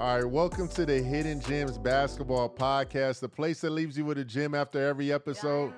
All right, welcome to the Hidden Gems Basketball Podcast, the place that leaves you with a gem after every episode.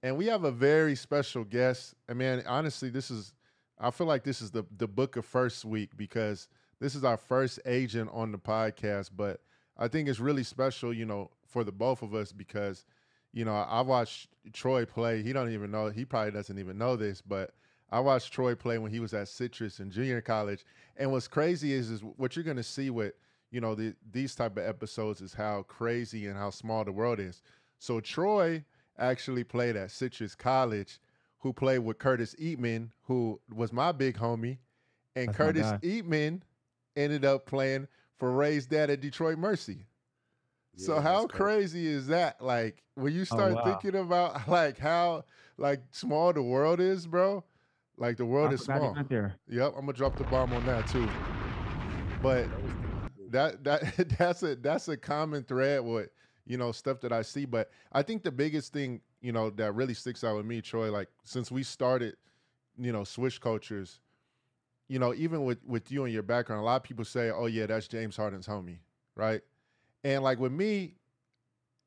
And we have a very special guest. I mean, honestly, this is I feel like this is the the book of first week because this is our first agent on the podcast, but I think it's really special, you know, for the both of us because you know, I watched Troy play. He don't even know. He probably doesn't even know this, but I watched Troy play when he was at Citrus in junior college. And what's crazy is, is what you're going to see with you know the, these type of episodes is how crazy and how small the world is. So Troy actually played at Citrus College, who played with Curtis Eatman, who was my big homie, and That's Curtis Eatman ended up playing for Ray's dad at Detroit Mercy. Yeah, so how crazy is that? Like when you oh, start oh, wow. thinking about like how like small the world is, bro. Like the world I is small. Yep, I'm gonna drop the bomb on that too. But that that that's a that's a common thread with you know stuff that I see. But I think the biggest thing you know that really sticks out with me, Troy, like since we started, you know, Swish Cultures, you know, even with with you and your background, a lot of people say, "Oh yeah, that's James Harden's homie," right? And like with me,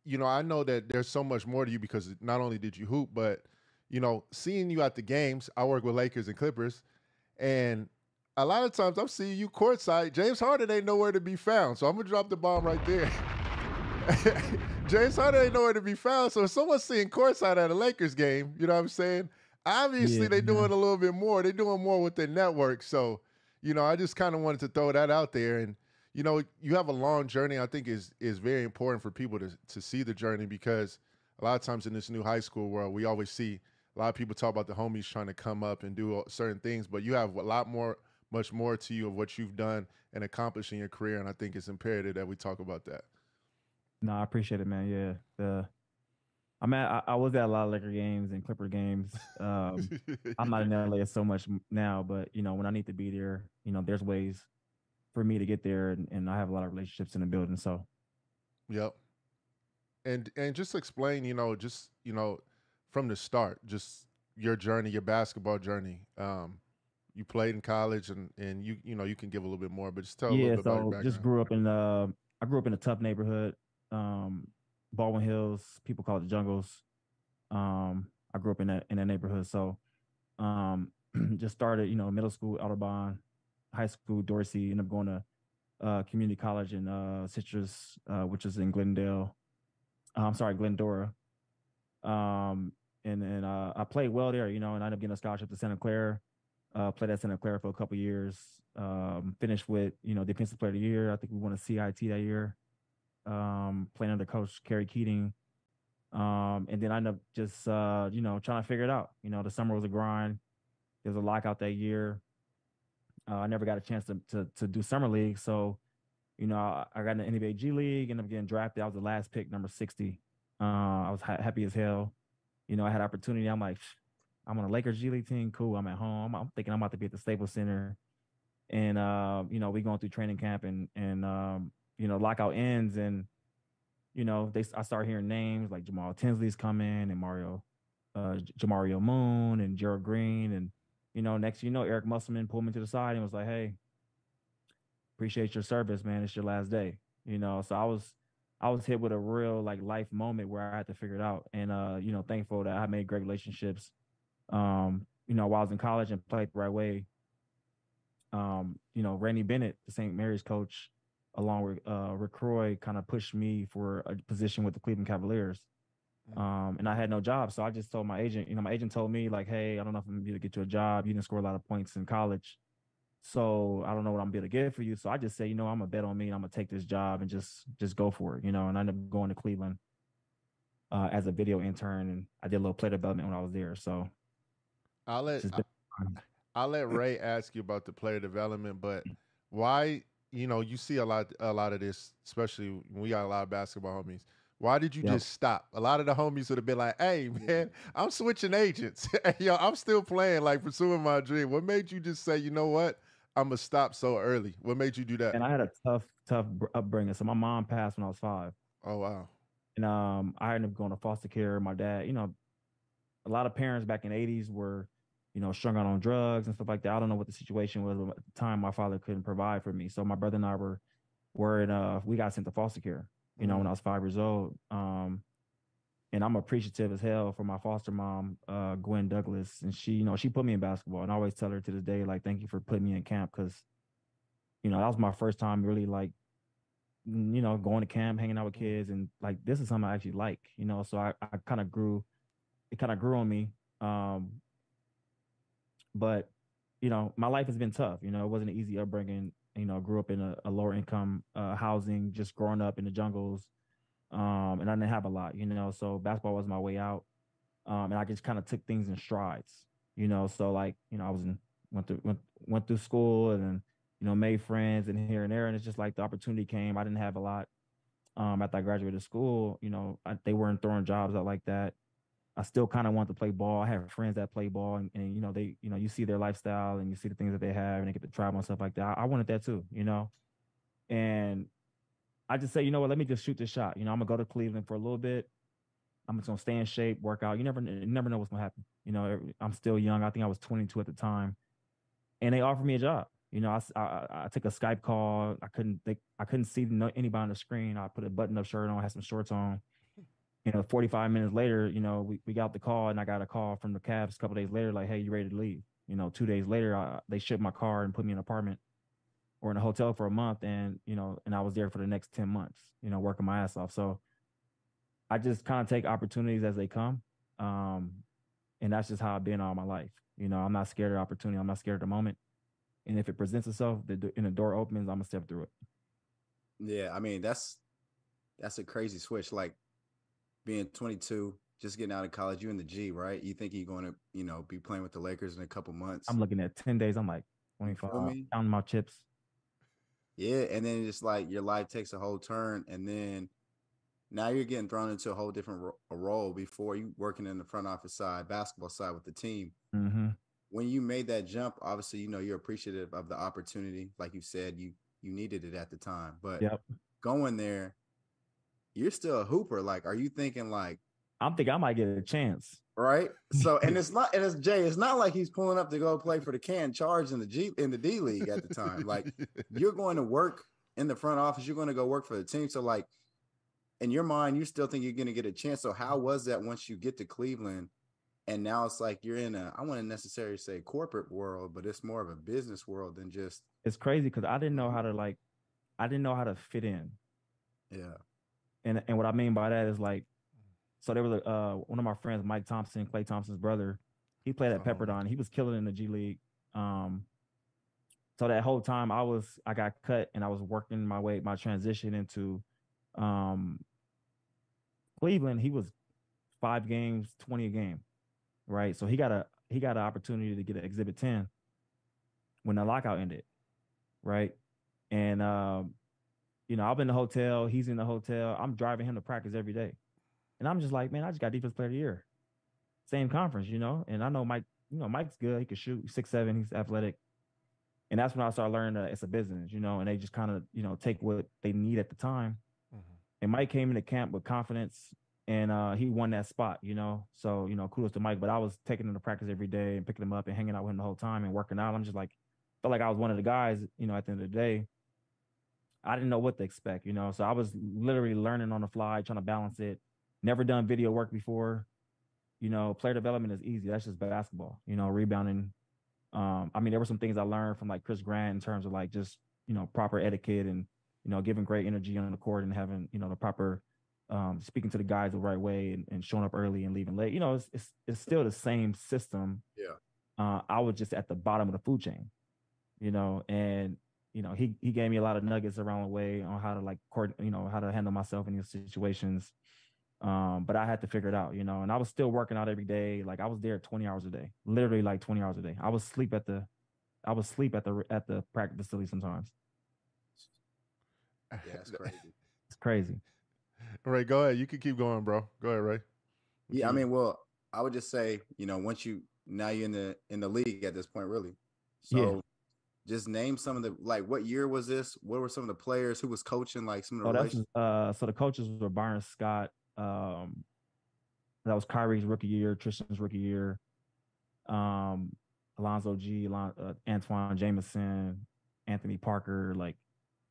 you know, I know that there's so much more to you because not only did you hoop, but you know, seeing you at the games, I work with Lakers and Clippers, and a lot of times I'm seeing you courtside. James Harden ain't nowhere to be found, so I'm gonna drop the bomb right there. James Harden ain't nowhere to be found. So if someone's seeing courtside at a Lakers game, you know what I'm saying? Obviously, yeah, they're doing a little bit more. They're doing more with their network. So, you know, I just kind of wanted to throw that out there. And, you know, you have a long journey. I think is is very important for people to to see the journey because a lot of times in this new high school world, we always see a lot of people talk about the homies trying to come up and do certain things, but you have a lot more, much more to you of what you've done and accomplished in your career, and I think it's imperative that we talk about that. No, I appreciate it, man. Yeah, the I'm at. I, I was at a lot of Laker games and Clipper games. Um, I'm not in LA so much now, but you know, when I need to be there, you know, there's ways for me to get there, and, and I have a lot of relationships in the building. So, yep. And and just explain, you know, just you know, from the start, just your journey, your basketball journey. Um, you played in college, and and you you know you can give a little bit more, but just tell yeah, a little bit so about your background. just grew up in uh, I grew up in a tough neighborhood, um, Baldwin Hills. People call it the jungles. Um, I grew up in that in that neighborhood, so um, just started you know middle school Audubon, high school Dorsey, ended up going to uh, community college in uh, Citrus, uh, which is in Glendale. Uh, I'm sorry, Glendora. Um, and and uh, I played well there, you know, and I ended up getting a scholarship to Santa Clara. Uh, played at Santa Clara for a couple years. Um, finished with you know defensive player of the year. I think we won a CIT that year. Um, playing under coach Kerry Keating. Um, and then I ended up just uh, you know trying to figure it out. You know, the summer was a grind. There was a lockout that year. Uh, I never got a chance to, to to do summer league, so you know I, got in the NBA G League, up getting drafted. I was the last pick, number sixty. Uh, I was ha- happy as hell. You know, I had opportunity. I'm like, I'm on a Lakers G League team. Cool. I'm at home. I'm thinking I'm about to be at the Staples Center, and uh, you know, we going through training camp, and and um, you know, lockout ends, and you know, they I start hearing names like Jamal Tinsley's coming, and Mario, uh, Jamario Moon, and Gerald Green, and you know, next you know, Eric Musselman pulled me to the side and was like, "Hey, appreciate your service, man. It's your last day." You know, so I was I was hit with a real like life moment where I had to figure it out. And uh, you know, thankful that I made great relationships. Um, you know, while I was in college and played the right way. Um, you know, Randy Bennett, the St. Mary's coach, along with uh Rick Croy, kind of pushed me for a position with the Cleveland Cavaliers. Mm. Um, and I had no job. So I just told my agent, you know, my agent told me, like, hey, I don't know if I'm gonna be able to get you a job. You didn't score a lot of points in college. So I don't know what I'm able to get for you. So I just say, you know, I'm gonna bet on me and I'm gonna take this job and just just go for it, you know. And I ended up going to Cleveland uh, as a video intern and I did a little play development when I was there. So I'll let I'll let Ray ask you about the player development, but why, you know, you see a lot a lot of this, especially when we got a lot of basketball homies. Why did you yep. just stop? A lot of the homies would have been like, "Hey, man, I'm switching agents. Yo, I'm still playing, like pursuing my dream." What made you just say, "You know what? I'm gonna stop so early. What made you do that? And I had a tough, tough upbringing. So my mom passed when I was five. Oh wow. And um, I ended up going to foster care. My dad, you know, a lot of parents back in the '80s were, you know, strung out on drugs and stuff like that. I don't know what the situation was at the time. My father couldn't provide for me, so my brother and I were were in uh we got sent to foster care. You know, mm-hmm. when I was five years old. Um, and I'm appreciative as hell for my foster mom, uh, Gwen Douglas, and she, you know, she put me in basketball, and I always tell her to this day, like, thank you for putting me in camp, because, you know, that was my first time really like, you know, going to camp, hanging out with kids, and like this is something I actually like, you know. So I, I kind of grew, it kind of grew on me. Um, but, you know, my life has been tough. You know, it wasn't an easy upbringing. You know, grew up in a, a lower income uh, housing, just growing up in the jungles um, and I didn't have a lot, you know. So basketball was my way out, um, and I just kind of took things in strides, you know. So like, you know, I was in went through went went through school and then you know made friends and here and there, and it's just like the opportunity came. I didn't have a lot um, after I graduated school. You know, I, they weren't throwing jobs out like that. I still kind of want to play ball. I have friends that play ball, and, and, you know they, you know, you see their lifestyle and you see the things that they have, and they get to travel and stuff like that. I, I wanted that too, you know, and I just say, you know what, let me just shoot this shot. You know, I'm gonna go to Cleveland for a little bit. I'm just gonna stay in shape, work out. You never, you never know what's gonna happen. You know, I'm still young. I think I was 22 at the time, and they offered me a job. You know, I, I, I took a Skype call. I couldn't they, I couldn't see anybody on the screen. I put a button up shirt on, I had some shorts on. You know, 45 minutes later, you know, we, we got the call, and I got a call from the Cavs a couple days later, like, "Hey, you ready to leave?" You know, two days later, I, they shipped my car and put me in an apartment or in a hotel for a month and you know and i was there for the next 10 months you know working my ass off. So i just kind of take opportunities as they come um and that's just how i've been all my life. You know i'm not scared of opportunity i'm not scared of the moment and if it presents itself the and the door opens i'm gonna step through it. Yeah i mean that's that's a crazy switch like being 22 just getting out of college you in the g right? You think you're going to you know be playing with the lakers in a couple months. I'm looking at 10 days i'm like 25 counting my chips yeah, and then it's like your life takes a whole turn, and then now you're getting thrown into a whole different ro- role. Before you working in the front office side, basketball side with the team. Mm-hmm. When you made that jump, obviously you know you're appreciative of the opportunity. Like you said, you you needed it at the time, but yep. going there, you're still a hooper. Like, are you thinking like? I'm thinking I might get a chance right? So and it's not and it's Jay, it's not like he's pulling up to go play for the Canton Charge in the G in the D League at the time. Like you're going to work in the front office, you're going to go work for the team. So like in your mind, you still think you're going to get a chance. So how was that once you get to Cleveland? And now it's like you're in a I wouldn't necessarily say corporate world, but it's more of a business world than just it's crazy because I didn't know how to like I didn't know how to fit in. Yeah. And and what I mean by that is like so there was a uh, one of my friends, Mike Thompson, Klay Thompson's brother. He played at oh. Pepperdine. He was killing in the G League. Um, so that whole time I was I got cut and I was working my way my transition into um, Cleveland. He was five games, twenty a game, right? So he got a he got an opportunity to get an Exhibit Ten when the lockout ended, right? And um, you know, I'm in the hotel. He's in the hotel. I'm driving him to practice every day. And I'm just like, man, I just got defense player of the year. Same conference, you know. And I know Mike, you know, Mike's good. He can shoot six seven. He's athletic. And that's when I started learning that it's a business, you know, and they just kind of, you know, take what they need at the time. Mm-hmm. And Mike came into camp with confidence and uh, he won that spot, you know. So, you know, kudos to Mike. But I was taking him to practice every day and picking him up and hanging out with him the whole time and working out. I'm just like, felt like I was one of the guys, you know, at the end of the day. I didn't know what to expect, you know. So I was literally learning on the fly, trying to balance it never done video work before. You know, player development is easy. That's just basketball. You know, rebounding. Um, I mean, there were some things I learned from like Chris Grant in terms of like just you know proper etiquette and you know giving great energy on the court and having you know the proper um, speaking to the guys the right way and, and, showing up early and leaving late. You know, it's it's, it's still the same system. Yeah. Uh, I was just at the bottom of the food chain, you know, and you know he he gave me a lot of nuggets around the way on how to like court, you know, how to handle myself in these situations. Um, but I had to figure it out, you know, and I was still working out every day. Like I was there 20 hours a day, literally like 20 hours a day. I was sleep at the, I was sleep at the, at the practice facility sometimes. Yeah, it's crazy. it's crazy. Ray, go ahead. You can keep going, bro. Go ahead, Ray. Yeah, I mean, well, I would just say, you know, once you now you're in the in the league at this point, really. So yeah. just name some of the like what year was this? What were some of the players who was coaching? Like some of the oh, that's, uh so the coaches were Byron Scott, um, that was Kyrie's rookie year, Tristan's rookie year. Um, Alonzo Gee, Alon, uh, Antawn Jamison, Anthony Parker. Like,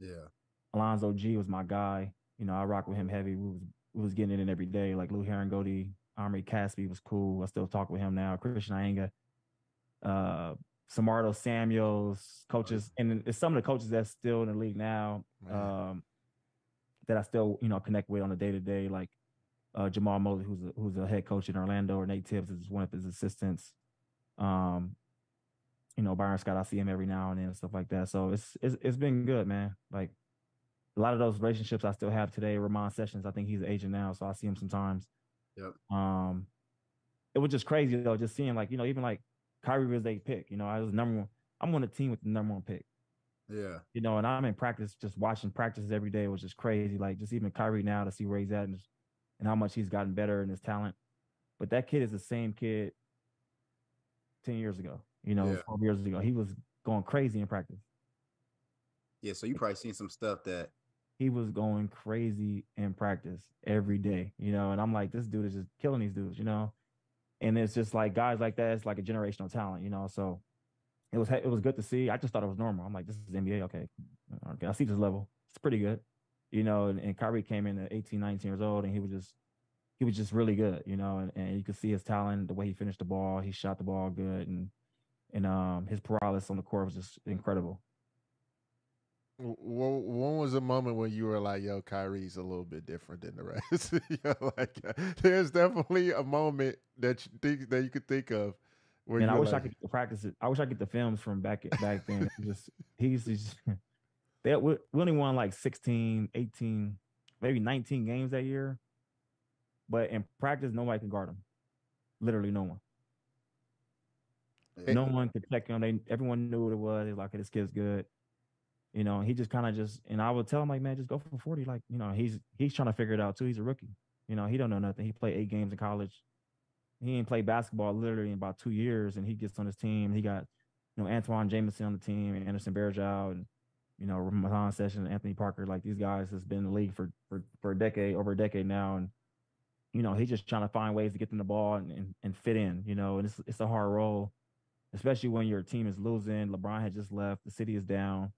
yeah, Alonzo Gee was my guy. You know, I rock with him heavy. We was we was getting it in every day. Like Lou Harangody, Omri Caspi was cool. I still talk with him now. Christian Eyenga, uh, Samardo Samuels, coaches, and it's some of the coaches that's still in the league now. Um, that I still, you know, connect with on a day to day, like uh, Jamahl Mosley, who's a, who's a head coach in Orlando, or Nate Tibbs is one of his assistants. Um, you know, Byron Scott, I see him every now and then and stuff like that. So it's it's it's been good, man. Like a lot of those relationships I still have today. Ramon Sessions, I think he's an agent now, so I see him sometimes. Yep. Um, it was just crazy though, just seeing like you know even like Kyrie was they pick. You know, I was number one. I'm on the team with the number one pick. Yeah. You know, and I'm in practice, just watching practices every day, which is crazy. Like just even Kyrie now to see where he's at and, and how much he's gotten better in his talent. But that kid is the same kid 10 years ago, you know, yeah. 12 years ago. He was going crazy in practice. Yeah, so you probably seen some stuff that he was going crazy in practice every day, you know, and I'm like, this dude is just killing these dudes, you know. And it's just like guys like that, it's like a generational talent, you know. So it was it was good to see. I just thought it was normal. I'm like, this is NBA. Okay, okay, I see this level. It's pretty good, you know. And, and Kyrie came in at 18, 19 years old, and he was just he was just really good, you know. And, and you could see his talent, the way he finished the ball. He shot the ball good, and and um his paralysis on the court was just incredible. When was a moment when you were like, "Yo, Kyrie's a little bit different than the rest"? you know, like, there's definitely a moment that you think that you could think of where and I wish like... I could practice it. I wish I could get the films from back back then. just he's just they we only won like 16, 18, maybe 19 games that year. But in practice, nobody can guard him. Literally no one. Eh. No one could check him. They everyone knew what it was. They like, this kid's good. You know, he just kind of just and I would tell him like, man, just go for 40. Like, you know, he's he's trying to figure it out too. He's a rookie. You know, he don't know nothing. He played eight games in college he ain't played basketball literally in about two years, and he gets on his team. He got, you know, Antawn Jamison on the team, and Anderson Varejao, and you know, Ramon Session, Anthony Parker. Like these guys has been in the league for for for a decade, over a decade now, and you know, he's just trying to find ways to get them the ball and, and, and fit in. You know, and it's it's a hard role, especially when your team is losing. LeBron had just left, the city is down,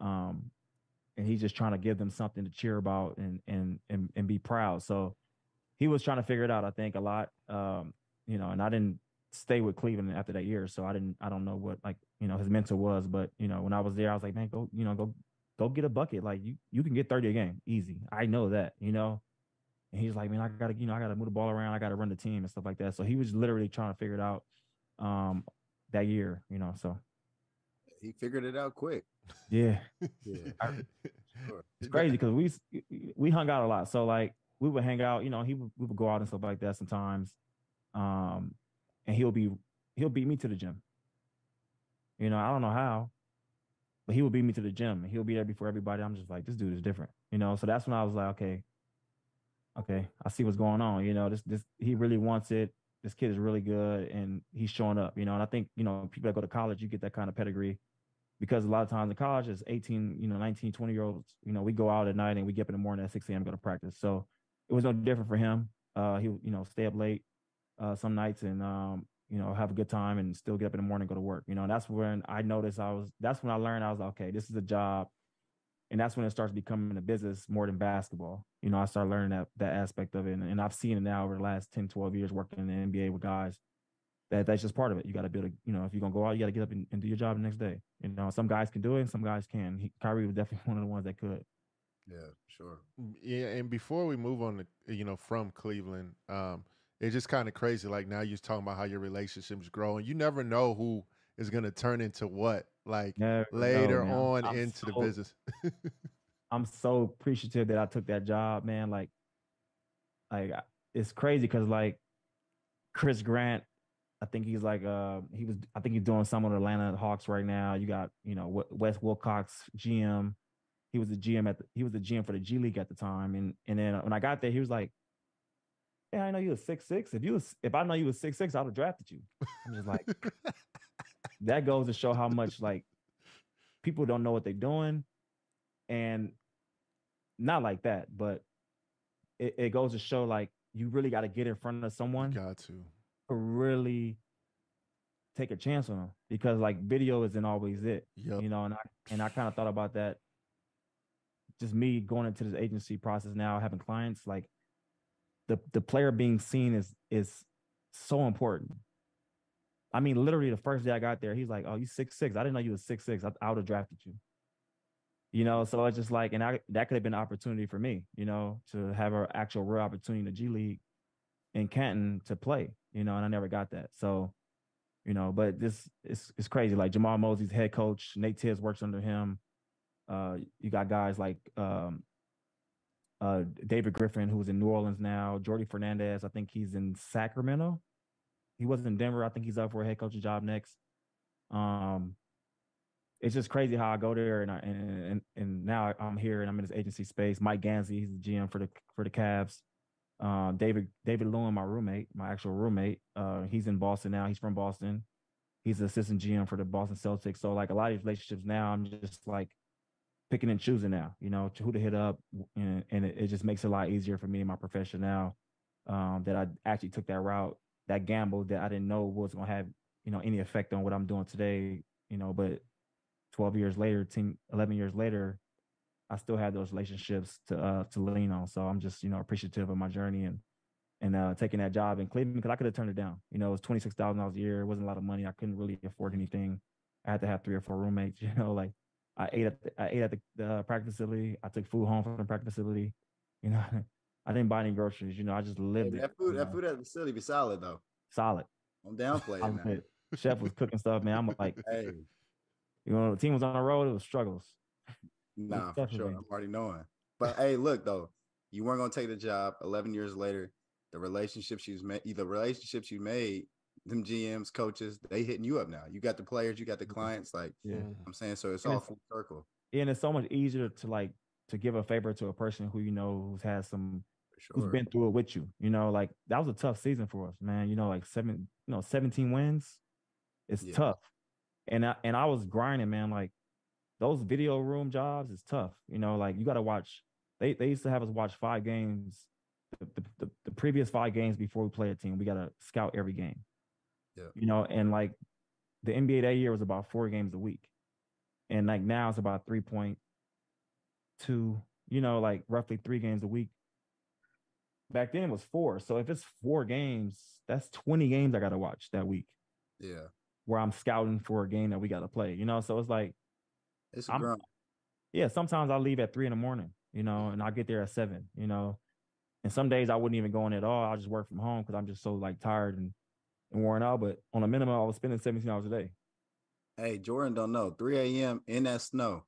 um, and he's just trying to give them something to cheer about and and and and be proud. So he was trying to figure it out, I think, a lot. Um, you know, and I didn't stay with Cleveland after that year, so I didn't. I don't know what like you know his mentor was, but you know when I was there, I was like, man, go you know go go get a bucket. Like you you can get thirty a game easy. I know that, you know. And he's like, man, I gotta you know I gotta move the ball around. I gotta run the team and stuff like that. So he was literally trying to figure it out um that year, you know. So he figured it out quick. Yeah, yeah. I, it's crazy because we we hung out a lot. So like we would hang out, you know, he would, we would go out and stuff like that sometimes. Um, and he'll be he'll beat me to the gym. You know, I don't know how, but he will beat me to the gym. He'll be there before everybody. I'm just like, this dude is different. You know, so that's when I was like, okay, okay, I see what's going on. You know, this this he really wants it. This kid is really good, and he's showing up. You know, and I think you know people that go to college, you get that kind of pedigree because a lot of times in college, it's 18, you know, 19, 20 year olds. You know, we go out at night and we get up in the morning at 6 a.m. go to practice. So it was no different for him. Uh, he, you know, stay up late uh, some nights and um, you know have a good time and still get up in the morning and go to work. You know, and that's when I noticed I was. That's when I learned I was like, okay, this is a job, and that's when it starts becoming a business more than basketball. You know, I started learning that that aspect of it, and, and I've seen it now over the last 10, 12 years working in the NBA with guys. That that's just part of it. You got to build a, you know, if you're gonna go out, you got to get up and, and, do your job the next day. You know, some guys can do it, and some guys can. He, Kyrie was definitely one of the ones that could. Yeah, sure. Mm, yeah, and before we move on to you know from Cleveland, um, it's just kind of crazy. Like now you're talking about how your relationships grow, and you never know who is going to turn into what. Like never later know, on I'm into so, the business. I'm so appreciative that I took that job, man. Like, like it's crazy because like Chris Grant, I think he's like uh he was I think he's doing some with Atlanta Hawks right now. You got you know Wes Wilcox GM he was the GM at the, he was the GM for the G League at the time. And and then when I got there, he was like, Yeah, I know you was six six. If you was if I know you was six six, I'd have drafted you. I'm just like that goes to show how much like people don't know what they're doing. And not like that, but it, it goes to show like you really got to get in front of someone. You got to. To really take a chance on them because like video isn't always it. Yep. You know, and I and I kind of thought about that. Just me going into this agency process now, having clients, like the the player being seen is is so important. I mean, literally the first day I got there, he's like, "Oh, you six six. I didn't know you was six six. I, I would have drafted you." You know, so it's just like, and I that could have been an opportunity for me, you know, to have an actual real opportunity in the G League in Canton to play, you know, and I never got that. So, you know, but this is it's crazy. Like Jamahl Mosley's head coach, Nate Tibbs works under him. Uh, you got guys like um, uh, David Griffin, who's in New Orleans now. Jordi Fernandez, I think he's in Sacramento. He was in Denver. I think he's up for a head coaching job next. Um, it's just crazy how I go there and I, and and and now I'm here and I'm in this agency space. Mike Gansey, he's the GM for the for the Cavs. Um, David David Lewin, my roommate, my actual roommate, uh, he's in Boston now. He's from Boston. He's the assistant GM for the Boston Celtics. So like a lot of these relationships now, I'm just like picking and choosing now. You know, who to hit up, and, and it, it, just makes it a lot easier for me in my profession now. Um, that I actually took that route, that gamble that I didn't know was going to have you know any effect on what I'm doing today. You know, but 12 years later, 10, 11 years later, I still have those relationships to uh, to lean on. So I'm just you know appreciative of my journey and and uh, taking that job in Cleveland because I could have turned it down. You know, it was twenty six thousand dollars a year. It wasn't a lot of money. I couldn't really afford anything. I had to have three or four roommates. You know, like I ate at the, I ate at the, the uh, practice facility. I took food home from the practice facility. You know, I didn't buy any groceries. You know, I just lived hey, it. That food, that know. food at the facility be solid though. Solid. I'm downplaying it. Chef was cooking stuff, man. I'm like, hey, you know, the team was on the road. It was struggles. Nah, for sure. I'm already knowing. But hey, look though, you weren't gonna take the job. Eleven years later, the relationships you've made, the relationships you made, them GMs, coaches, they hitting you up now. You got the players, you got the mm-hmm. clients. Like, yeah, mm-hmm. I'm saying, so it's and all it's, full circle. And it's so much easier to like to give a favor to a person who you know who's had some sure. who's been through it with you. You know, like that was a tough season for us, man. You know, like seven, you know, 17 wins. It's yeah. tough. And I and I was grinding, man. Like those video room jobs is tough. You know, like you got to watch. They they used to have us watch five games, the, the, the previous five games before we play a team. We got to scout every game. Yeah. You know, and like the NBA that year was about four games a week, and like now it's about three point two. You know, like roughly three games a week. Back then it was four. So if it's four games, that's twenty games I got to watch that week. Yeah. Where I'm scouting for a game that we got to play. You know, so it's like it's a grind. Yeah, sometimes I leave at three in the morning, you know, and I get there at seven, you know. And some days I wouldn't even go in at all. I'll just work from home because I'm just so like tired and, and worn out. But on a minimum, I was spending 17 hours a day. Hey, Jordan don't know. 3 a.m. in that snow.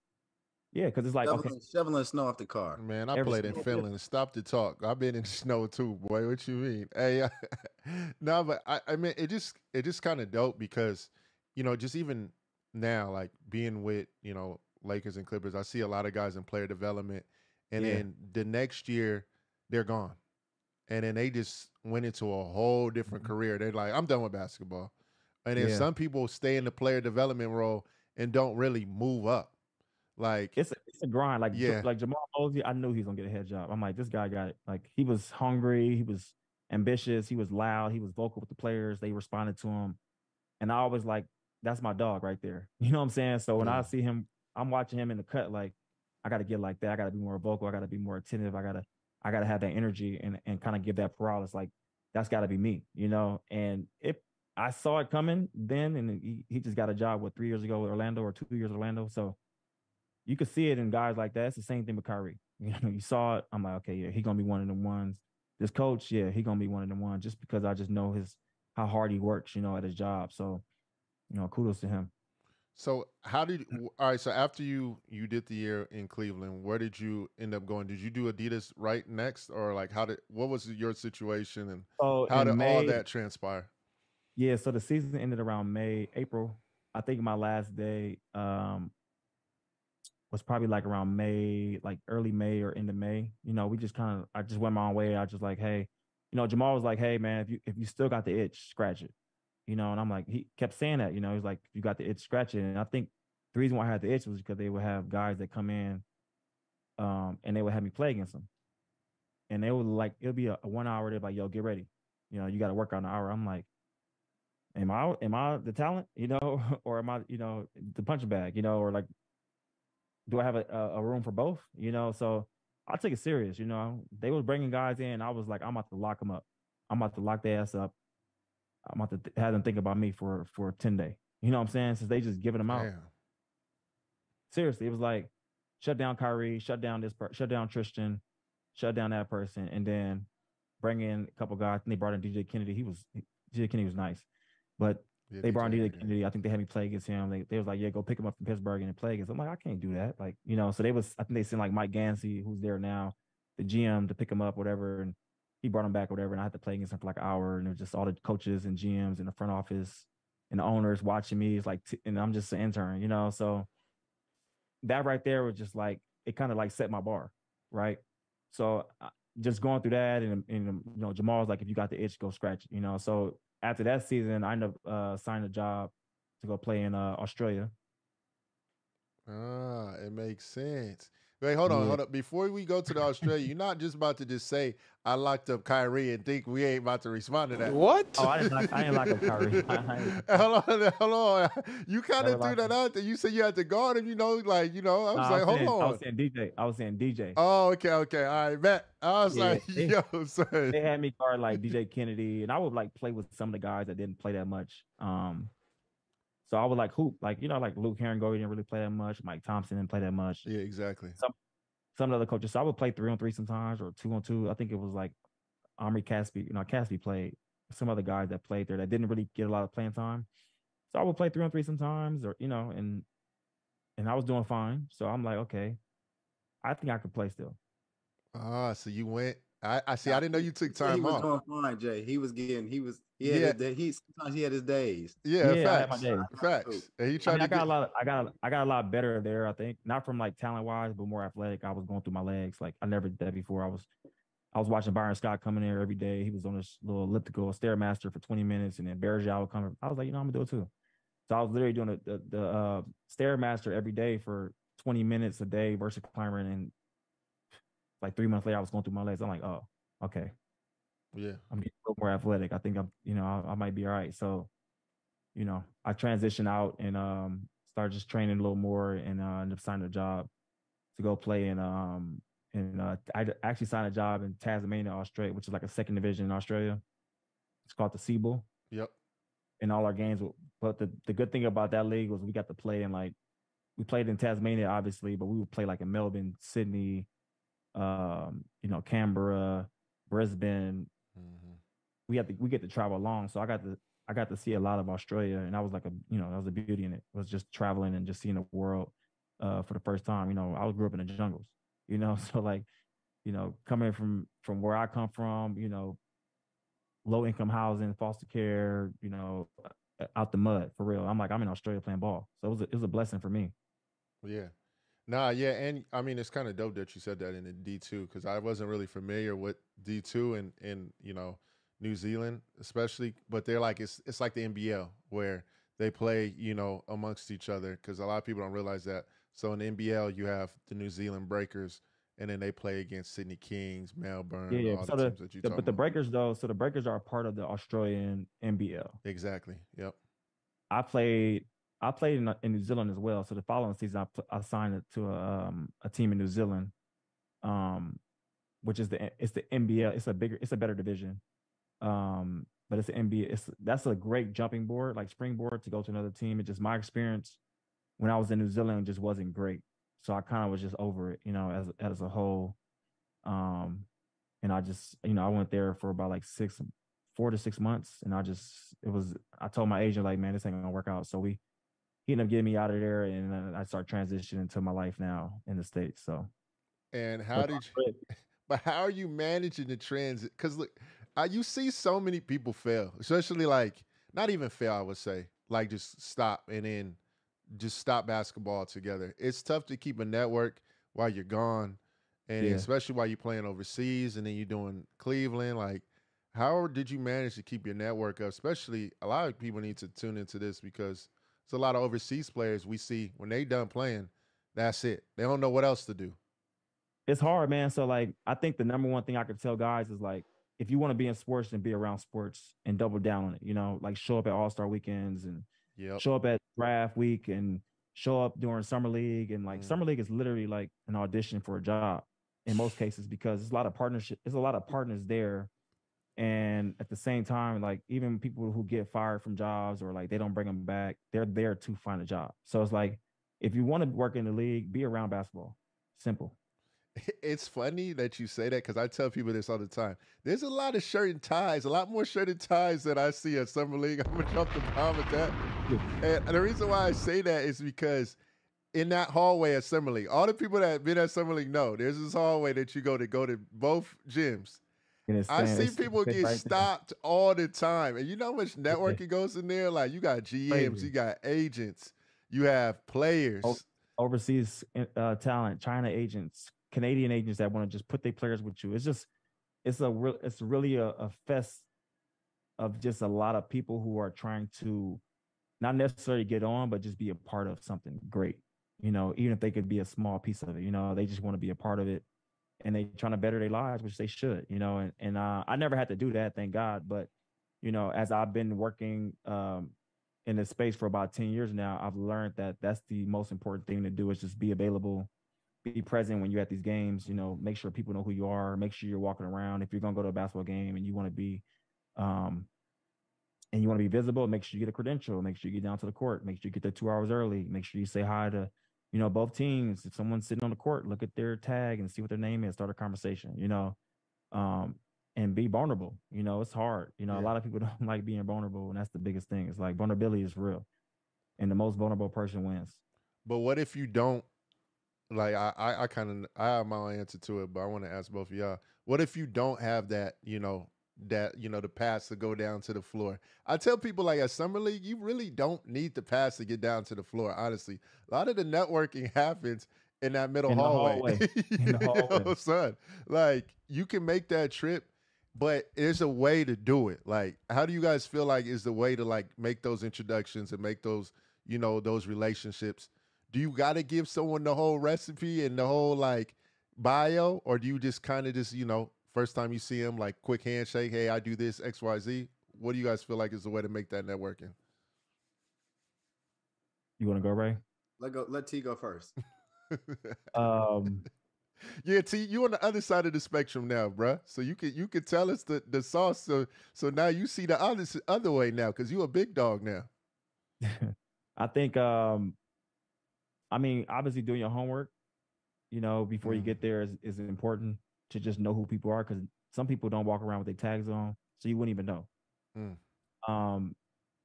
Yeah, because it's like shoveling, okay. shoveling snow off the car. Man, I Every played in Finland. Stop the talk. I've been in snow too, boy. What you mean? Hey, no, but I, I mean, it just it just kind of dope because you know, just even now, like being with you know Lakers and Clippers, I see a lot of guys in player development, and yeah. then the next year they're gone, and then they just went into a whole different mm-hmm. career. They're like, I'm done with basketball, and then yeah. some people stay in the player development role and don't really move up. Like it's a, it's a grind. Like yeah. like Jamahl Mosley, I knew he was gonna get a head job. I'm like, this guy got it. Like he was hungry, he was ambitious, he was loud, he was vocal with the players. They responded to him, and I always like, that's my dog right there. You know what I'm saying? So when yeah. I see him I'm watching him in the cut, like I got to get like that. I got to be more vocal. I got to be more attentive. I got to, I got to have that energy and and kind of give that paralysis. Like that's got to be me, you know. And if I saw it coming then, and he, he just got a job what three years ago with Orlando or two years Orlando, so you could see it in guys like that. It's the same thing with Kyrie. You know, you saw it. I'm like, okay, yeah, he gonna be one of the ones. This coach, yeah, he gonna be one of the ones just because I just know his how hard he works, you know, at his job. So, you know, kudos to him. So how did all right? So after you you did the year in Cleveland, where did you end up going? Did you do Adidas right next, or like how did what was your situation and oh, how did May, all that transpire? Yeah, so the season ended around May, April. I think my last day um was probably like around May, like early May or end of May. You know, we just kind of I just went my own way. I just like, hey, you know, Jamahl was like, hey man, if you if you still got the itch, scratch it you know, and I'm like, he kept saying that, you know, he's like, you got the itch scratching. And I think the reason why I had the itch was because they would have guys that come in um, and they would have me play against them. And they would like, it'll be a, a one hour, they're like, yo, get ready. You know, you got to work on an hour. I'm like, am I am I the talent, you know, or am I, you know, the punching bag, you know, or like, do I have a, a room for both, you know? So I take it serious, you know. They was bringing guys in, I was like, I'm about to lock them up. I'm about to lock their ass up. I'm about to th- have them think about me for for ten day. You know what I'm saying? Since they just giving them out. Damn. Seriously, it was like shut down Kyrie, shut down this, per- shut down Tristan, shut down that person, and then bring in a couple guys. And they brought in DJ Kennedy. He was DJ Kennedy was nice, but Yeah, they brought in DJ Kennedy. Kennedy. I think they had me play against him. They, they was like, yeah, go pick him up from Pittsburgh and play against. him. I'm like, I can't do that. Like, you know, so they was. I think they sent like Mike Gansey, who's there now, the GM, to pick him up, whatever, and he brought him back, whatever. And I had to play against him for like an hour, and it was just all the coaches and GMs in the front office and the owners watching me. It's like, t- and I'm just an intern, you know. So that right there was just like it kind of like set my bar, right? So just going through that, and, and you know, Jamahl's like, if you got the itch, go scratch it, you know. So after that season, I ended up uh, signing a job to go play in uh, Australia. Ah, it makes sense. Wait, hold on, Yeah. hold up. Before we go to the Australia, you're not just about to just say I locked up Kyrie and think we ain't about to respond to that. What? Oh, I didn't like, I didn't like him, Kyrie. I- I- hold on, hold on. You kind of threw that out there. You said you had to guard him. You know, like you know. I was Nah, like, hold saying, I was saying DJ. I was saying DJ. Oh, okay, okay. All right, bet. I was Yeah, like, they- yo, son. they had me guard like DJ Kennedy, and I would like play with some of the guys that didn't play that much. Um, so I would like hoop, like you know, like Luke Harangody didn't really play that much. Mike Thompson didn't play that much. Yeah, exactly. Some of the other coaches, so I would play three on three sometimes or two on two. I think it was like Omri Caspi. You know, Caspi played. Some other guys that played there that didn't really get a lot of playing time. So I would play three on three sometimes, or you know, and and I was doing fine. So I'm like, okay, I think I could play still. Ah, so you went. I, I see. I didn't know you took time he was off. doing fine, Jay. He was getting. He was. He had Yeah. his day, he sometimes he had his days. Yeah, Yeah, I had my facts. days. Facts. And he I, tried mean, I got get. a lot. Of, I got. A, I got a lot better there. I think not from like talent wise, but more athletic. I was going through my legs. Like I never did that before. I was. I was watching Byron Scott coming there every day. He was on this little elliptical stairmaster for 20 minutes, and then Varejao would come. I was like, you know, I'm gonna do it too. So I was literally doing the the, the uh, stairmaster every day for 20 minutes a day versus climbing, and like three months later, I was going through my legs. I'm like, oh, okay. Yeah. I'm getting a little more athletic. I think I'm, you know, I, I might be all right. So, you know, I transitioned out and um started just training a little more and uh ended up signing a job to go play in um in uh I d- actually signed a job in Tasmania, Australia, which is like a second division in Australia. It's called the SEABL. Yep. And all our games were, but the, the good thing about that league was we got to play in like we played in Tasmania, obviously, but we would play like in Melbourne, Sydney, um, you know, Canberra, Brisbane, hmm we have to we get to travel along. So I got to I got to see a lot of Australia, and I was like a you know that was a beauty in it. Was just traveling and just seeing the world uh, for the first time. You know, I grew up in the jungles. You know, so like you know coming from from where I come from, you know, low income housing, foster care, you know, out the mud for real. I'm like I'm in Australia playing ball, so it was a, it was a blessing for me. Yeah. Nah, yeah, and I mean it's kind of dope that you said that in the D two because I wasn't really familiar with D two and and you know New Zealand especially, but they're like it's it's like the NBL where they play you know amongst each other because a lot of people don't realize that. So in the NBL you have the New Zealand Breakers and then they play against Sydney Kings, Melbourne, Yeah, yeah. all So the the- teams that you The- but the about. Breakers though, so the Breakers are a part of the Australian NBL. exactly. Yep. I played I played in, in New Zealand as well. So the following season, I, pl- I signed to a, um, a team in New Zealand, um, which is the it's the NBL. It's a bigger, it's a better division, um, but it's the NBA. It's that's a great jumping board, like springboard to go to another team. It just my experience when I was in New Zealand just wasn't great, so I kind of was just over it, you know, as as a whole. Um, and I just, you know, I went there for about like six, four to six months, and I just, it was. I told my agent like, man, this ain't gonna work out. So we, he ended up getting me out of there, and I start transitioning to my life now in the states. So And how did you? But how are you managing the transit? Because look, uh, you see so many people fail, especially like not even fail. I would say like just stop and then just stop basketball together. It's tough to keep a network while you're gone, and Yeah. especially while you're playing overseas and then you're doing Cleveland. Like, how did you manage to keep your network up? Especially a lot of people need to tune into this because there's a lot of overseas players we see when they done playing. That's it. They don't know what else to do. it's hard, man. So like, I think the number one thing I could tell guys is like, if you want to be in sports and be around sports and double down on it, you know, like show up at All Star weekends and Yep. show up at draft week and show up during summer league and like Mm. summer league is literally like an audition for a job in most cases because there's a lot of partnership there's a lot of partners there and at the same time like even people who get fired from jobs or like they don't bring them back they're there to find a job so it's like if you want to work in the league be around basketball simple It's funny that you say that because I tell people this all the time. There's a lot of shirt and ties, a lot more shirt and ties that I see at Summer League. I'm gonna jump the bomb at that. And the reason why I say that is because in that hallway at Summer League, all the people that have been at Summer League know there's this hallway that you go to go to both gyms. I see people get right there. stopped all the time. And you know how much networking goes in there? Like you got GMs, you got agents, you have players. Oh, overseas uh, talent, China agents, Canadian agents that want to just put their players with you. It's just, it's a real, it's really a, a fest of just a lot of people who are trying to not necessarily get on, but just be a part of something great. You know, even if they could be a small piece of it, you know, they just want to be a part of it and they trying to better their lives, which they should, you know, and, and uh, I never had to do that, thank God. But, you know, as I've been working um, in this space for about 10 years now, I've learned that that's the most important thing to do is just be available, be present when you're at these games, you know, make sure people know who you are, make sure you're walking around. If you're going to go to a basketball game and you want to be, um, and you want to be visible, make sure you get a credential, make sure you get down to the court, make sure you get there two hours early, make sure you say hi to, you know, both teams. If someone's sitting on the court, look at their tag and see what their name is, start a conversation, you know, um, and be vulnerable. You know, it's hard. You know, Yeah. a lot of people don't like being vulnerable, and that's the biggest thing. It's like vulnerability is real, and the most vulnerable person wins. But what if you don't? Like I, I, I kind of I have my own answer to it, but I want to ask both of y'all. What if you don't have that? You know that you know the pass to go down to the floor. I tell people like at summer league, you really don't need the pass to get down to the floor. Honestly, a lot of the networking happens in that middle In the hallway. hallway. You In the hallway. son, like you can make that trip, but there's a way to do it. Like, how do you guys feel like is the way to like make those introductions and make those you know those relationships? Do you got to give someone the whole recipe and the whole like bio, or do you just kind of just you know first time you see him, like quick handshake, hey, I do this X Y Z? What do you guys feel like is the way to make that networking? You want to go, Ray? Let go. Let T go first. Um, Yeah, T, you on the other side of the spectrum now, bruh. So you can you can tell us the, the sauce. So so now you see the other other way now because you a big dog now. I think um I mean obviously doing your homework, you know, before you Mhm. get there is, is important to just know who people are because some people don't walk around with their tags on, so you wouldn't even know. Mm. Um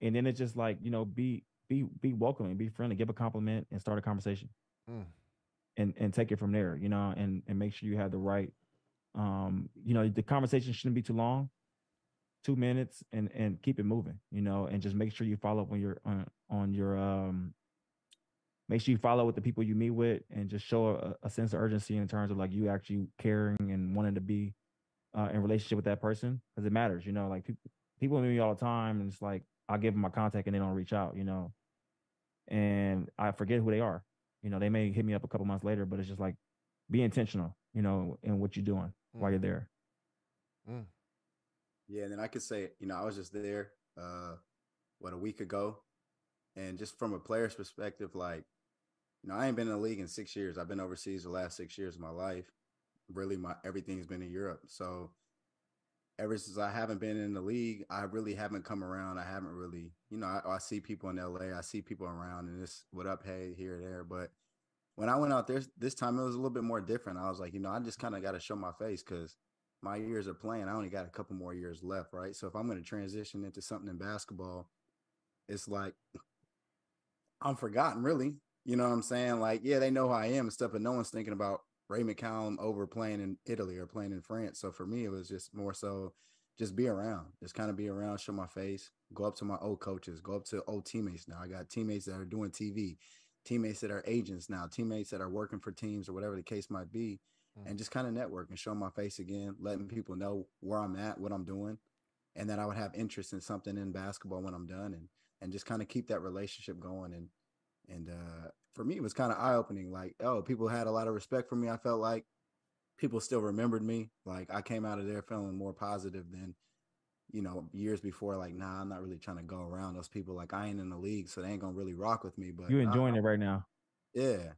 and then it's just like, you know, be be be welcoming, be friendly, give a compliment and start a conversation. Mm. And and take it from there, you know, and and make sure you have the right um, you know, the conversation shouldn't be too long. Two minutes and and keep it moving, you know, and just make sure you follow up on your on, on your um make sure you follow with the people you meet with and just show a, a sense of urgency in terms of like you actually caring and wanting to be uh, in relationship with that person because it matters you know like people people meet me all the time and it's like i'll give them my contact and they don't reach out you know and i forget who they are you know they may hit me up a couple months later but it's just like be intentional you know in what you're doing while you're there Yeah, and then I could say, you know, I was just there uh what a week ago. And just from a player's perspective, like, you know, I ain't been in the league in six years. I've been overseas the last six years of my life. Really, my everything's been in Europe. So ever since I haven't been in the league, I really haven't come around. I haven't really, you know, I, I see people in LA, I see people around and this what up, hey, here, and there. But when I went out there this time, it was a little bit more different. I was like, you know, I just kind of got to show my face because my years are playing. I only got a couple more years left, right? So if I'm going to transition into something in basketball, it's like I'm forgotten, really. You know what I'm saying? Like, yeah, they know who I am and stuff, but no one's thinking about Ray McCallum over playing in Italy or playing in France. So for me, it was just more so just be around, just kind of be around, show my face, go up to my old coaches, go up to old teammates now. I got teammates that are doing TV, teammates that are agents now, teammates that are working for teams or whatever the case might be mm. and just kind of network and show my face again, letting people know where I'm at, what I'm doing, and that I would have interest in something in basketball when I'm done, and and just kind of keep that relationship going. And and uh, for me, it was kind of eye opening. Like, oh, people had a lot of respect for me. I felt like people still remembered me. Like I came out of there feeling more positive than you know years before. Like nah, I'm not really trying to go around those people. Like I ain't in the league, so they ain't gonna really rock with me. But you enjoying I, it right now? Yeah,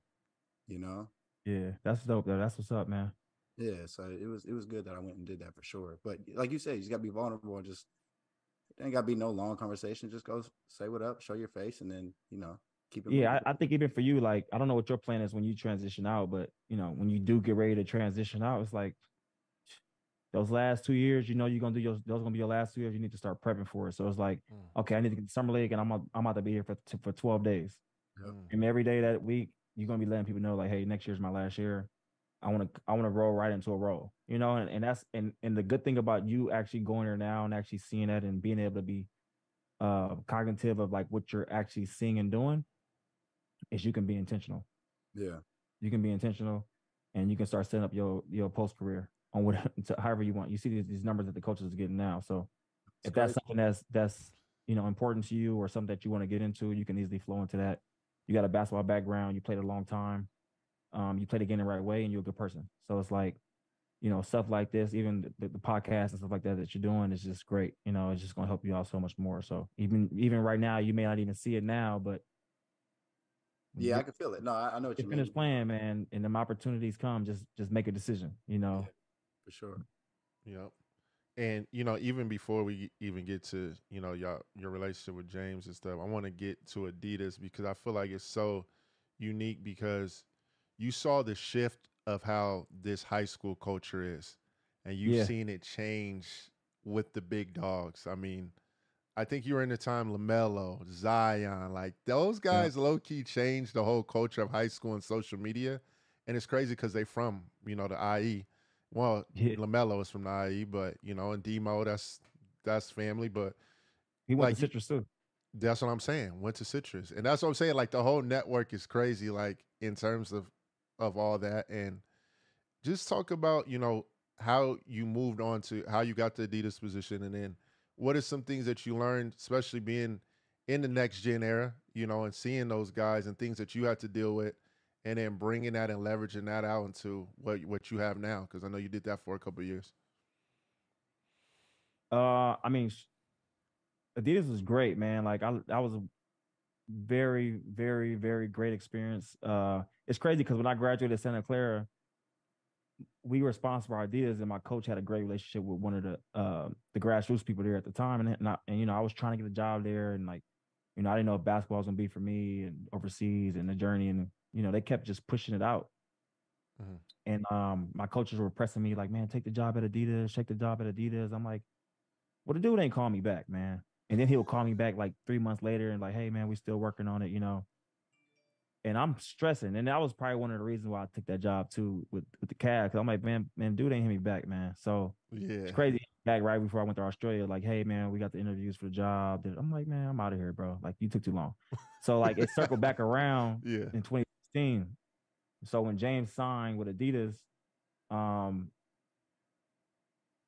you know. Yeah, that's dope. Though. That's what's up, man. Yeah, so it was it was good that I went and did that for sure. But like you said, you just gotta be vulnerable and just it ain't gotta be no long conversation. Just go say what up, show your face, and then you know keep it. Yeah, I, I, think even for you, like I don't know what your plan is when you transition out, but you know when you do get ready to transition out, it's like those last two years, you know, you're gonna do your those gonna be your last two years. You need to start prepping for it. So it's like, mm. okay, I need to get the summer league, and I'm I'm about to be here for for 12 days, mm. and every day that week, you're gonna be letting people know like, hey, next year's my last year. I want to I want to roll right into a role, you know, and, and that's and and the good thing about you actually going there now and actually seeing that and being able to be uh cognitive of like what you're actually seeing and doing is you can be intentional. Yeah. You can be intentional and you can start setting up your your post career on what however you want. You see these, these numbers that the coaches are getting now. So if that's something that's that's you know important to you or something that you want to get into, you can easily flow into that. You got a basketball background, you played a long time um, you played the game the right way and you're a good person. So it's like, you know, stuff like this, even the, the podcast and stuff like that that you're doing is just great. You know, it's just going to help you out so much more. So even even right now, you may not even see it now, but yeah, I can feel it. No, I, I know what you finish playing, man, and them opportunities come. Just just make a decision. You know, yeah, for sure. Yep. And you know, even before we even get to you know your your relationship with James and stuff, I want to get to Adidas because I feel like it's so unique because you saw the shift of how this high school culture is, and you've yeah. seen it change with the big dogs. I mean, I think you were in the time LaMelo, Zion, like those guys yeah. low key changed the whole culture of high school and social media. And it's crazy because they from, you know, the IE. Well, yeah. LaMelo is from the IE, but you know, and Demo, that's that's family. But he went like, to Citrus too. That's what I'm saying. Went to Citrus. And that's what I'm saying. Like the whole network is crazy, like in terms of of all that and just talk about you know how you moved on to how you got the Adidas position and then what are some things that you learned especially being in the next gen era you know and seeing those guys and things that you had to deal with and then bringing that and leveraging that out into what what you have now? Because I know you did that for a couple years. Uh I mean Adidas was great man. Like I I was a very very very great experience. Uh it's crazy because when I graduated Santa Clara, we were sponsored by Adidas, and my coach had a great relationship with one of the uh, the grassroots people there at the time, and and, I, and you know I was trying to get a job there, and like you know I didn't know if basketball was gonna be for me and overseas and the journey, and you know they kept just pushing it out, mm-hmm. and um my coaches were pressing me like, man, take the job at Adidas, take the job at Adidas. I'm like, well the dude ain't call me back, man, and then he'll call me back like three months later and like, hey man, we still working on it, you know and I'm stressing. And that was probably one of the reasons why I took that job too with, with the cab. Cause I'm like, man, man, dude ain't hit me back, man. So yeah, it's crazy. Back right before I went to Australia, like, hey man, we got the interviews for the job. I'm like, man, I'm out of here, bro. Like you took too long. So like it circled back around yeah. in 2016. So when James signed with Adidas, um,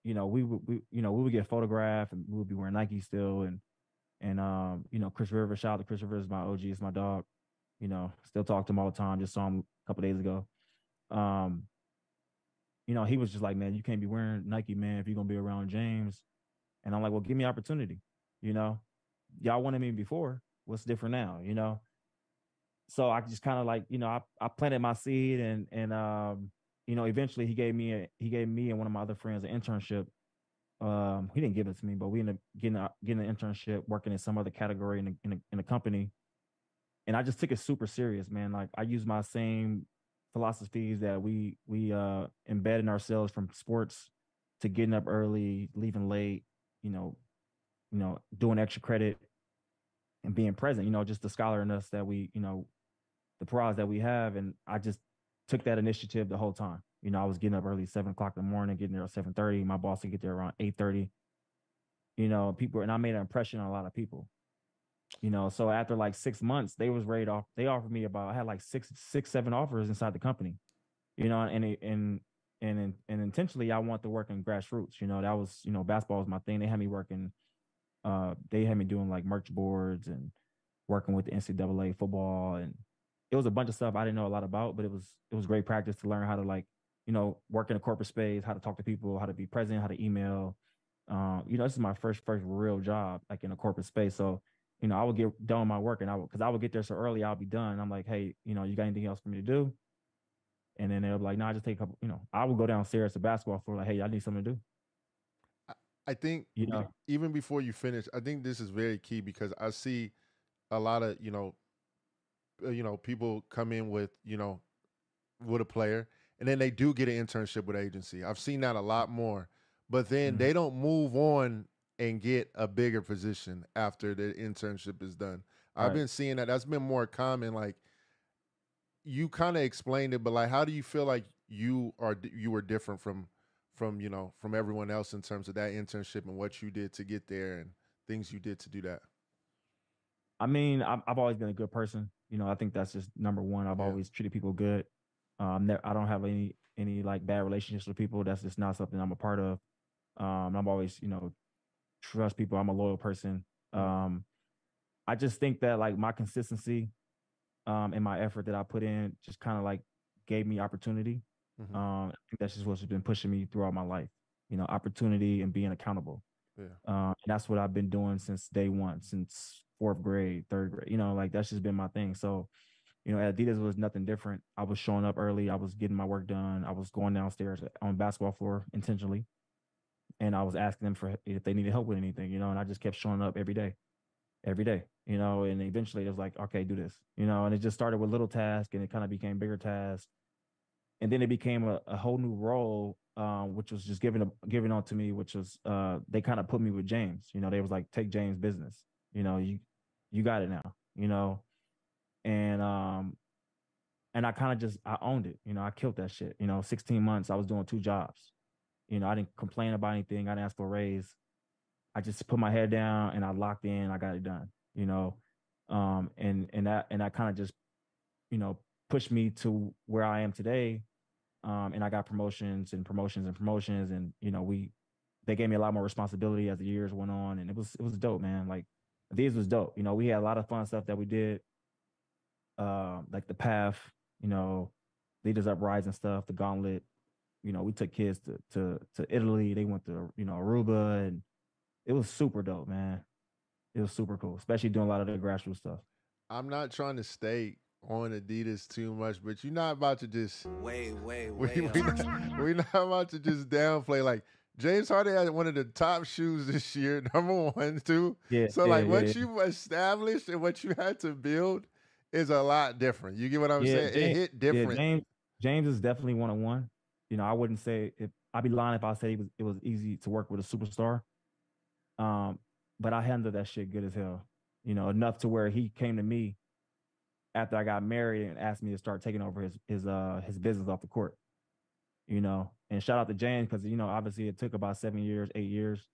you know, we would we, you know, we would get photographed and we would be wearing Nike still and and um, you know, Chris Rivers, shout out to Chris Rivers, my OG, is my dog. You know, still talk to him all the time. Just saw him a couple days ago. Um, you know, he was just like, man, you can't be wearing Nike, man, if you're gonna be around James. And I'm like, well, give me opportunity. You know, y'all wanted me before. What's different now? You know. So I just kind of like, you know, I, I planted my seed and and um, you know, eventually he gave me a he gave me and one of my other friends an internship. Um, he didn't give it to me, but we ended up getting a, getting an internship working in some other category in a, in a, in a company and I just took it super serious, man. Like I use my same philosophies that we we uh embed in ourselves from sports to getting up early, leaving late, you know, you know, doing extra credit and being present, you know, just the scholar in us that we, you know, the prize that we have. And I just took that initiative the whole time. You know, I was getting up early, seven o'clock in the morning, getting there at 7:30. My boss would get there around 8:30. You know, people and I made an impression on a lot of people you know so after like six months they was ready off they offered me about i had like six six seven offers inside the company you know and and and and intentionally i want to work in grassroots you know that was you know basketball was my thing they had me working uh they had me doing like merch boards and working with the ncaa football and it was a bunch of stuff i didn't know a lot about but it was it was great practice to learn how to like you know, work in a corporate space, how to talk to people, how to be present, how to email. Um, you know, this is my first first real job, like in a corporate space. So, you know, I would get done my work and I would because I would get there so early, I'll be done. I'm like, hey, you know, you got anything else for me to do? And then they'll be like, no, nah, just take a couple, you know, I would go downstairs to basketball for like, hey, I need something to do. I think you know even before you finish, I think this is very key because I see a lot of you know, uh, you know, people come in with you know, with a player, and then they do get an internship with agency. I've seen that a lot more, but then mm-hmm. they don't move on and get a bigger position after the internship is done. Right. I've been seeing that. That's been more common. Like you kind of explained it, but like, how do you feel like you are you were different from from you know from everyone else in terms of that internship and what you did to get there and things you did to do that i mean i've, I've always been a good person you know i think that's just number one i've yeah. always treated people good um i don't have any any like bad relationships with people that's just not something i'm a part of um i'm always you know trust people i'm a loyal person um i just think that like my consistency um and my effort that i put in just kind of like gave me opportunity Mm-hmm. Um, I think that's just what's been pushing me throughout my life. You know, opportunity and being accountable. Yeah. Um, and that's what I've been doing since day one, since fourth grade, third grade. You know, like that's just been my thing. So, you know, Adidas was nothing different. I was showing up early. I was getting my work done. I was going downstairs on basketball floor intentionally, and I was asking them for if they needed help with anything. You know, and I just kept showing up every day, every day. You know, and eventually it was like, okay, do this. You know, and it just started with little tasks, and it kind of became bigger tasks and then it became a, a whole new role um, which was just given given on to me which was uh, they kind of put me with james you know they was like take james business you know you you got it now you know and um and i kind of just i owned it you know i killed that shit you know 16 months i was doing two jobs you know i didn't complain about anything i didn't ask for a raise i just put my head down and i locked in i got it done you know um and and that and that kind of just you know pushed me to where i am today um, and I got promotions and promotions and promotions, and you know, we they gave me a lot more responsibility as the years went on, and it was it was dope, man. Like these was dope. You know, we had a lot of fun stuff that we did, uh, like the path, you know, leaders uprising stuff, the gauntlet. You know, we took kids to to to Italy. They went to you know Aruba, and it was super dope, man. It was super cool, especially doing a lot of the grassroots stuff. I'm not trying to stay on Adidas too much, but you're not about to just way, way, way. We, we not, we're not about to just downplay. Like James Harden had one of the top shoes this year, number one, too. Yeah. So like yeah, what yeah. you established and what you had to build is a lot different. You get what I'm yeah, saying? James, it hit different. James, James is definitely one on one. You know, I wouldn't say if I'd be lying if I said it was it was easy to work with a superstar. Um, but I handled that shit good as hell. You know, enough to where he came to me after I got married and asked me to start taking over his his uh his business off the court. You know, and shout out to James because you know obviously it took about seven years, eight years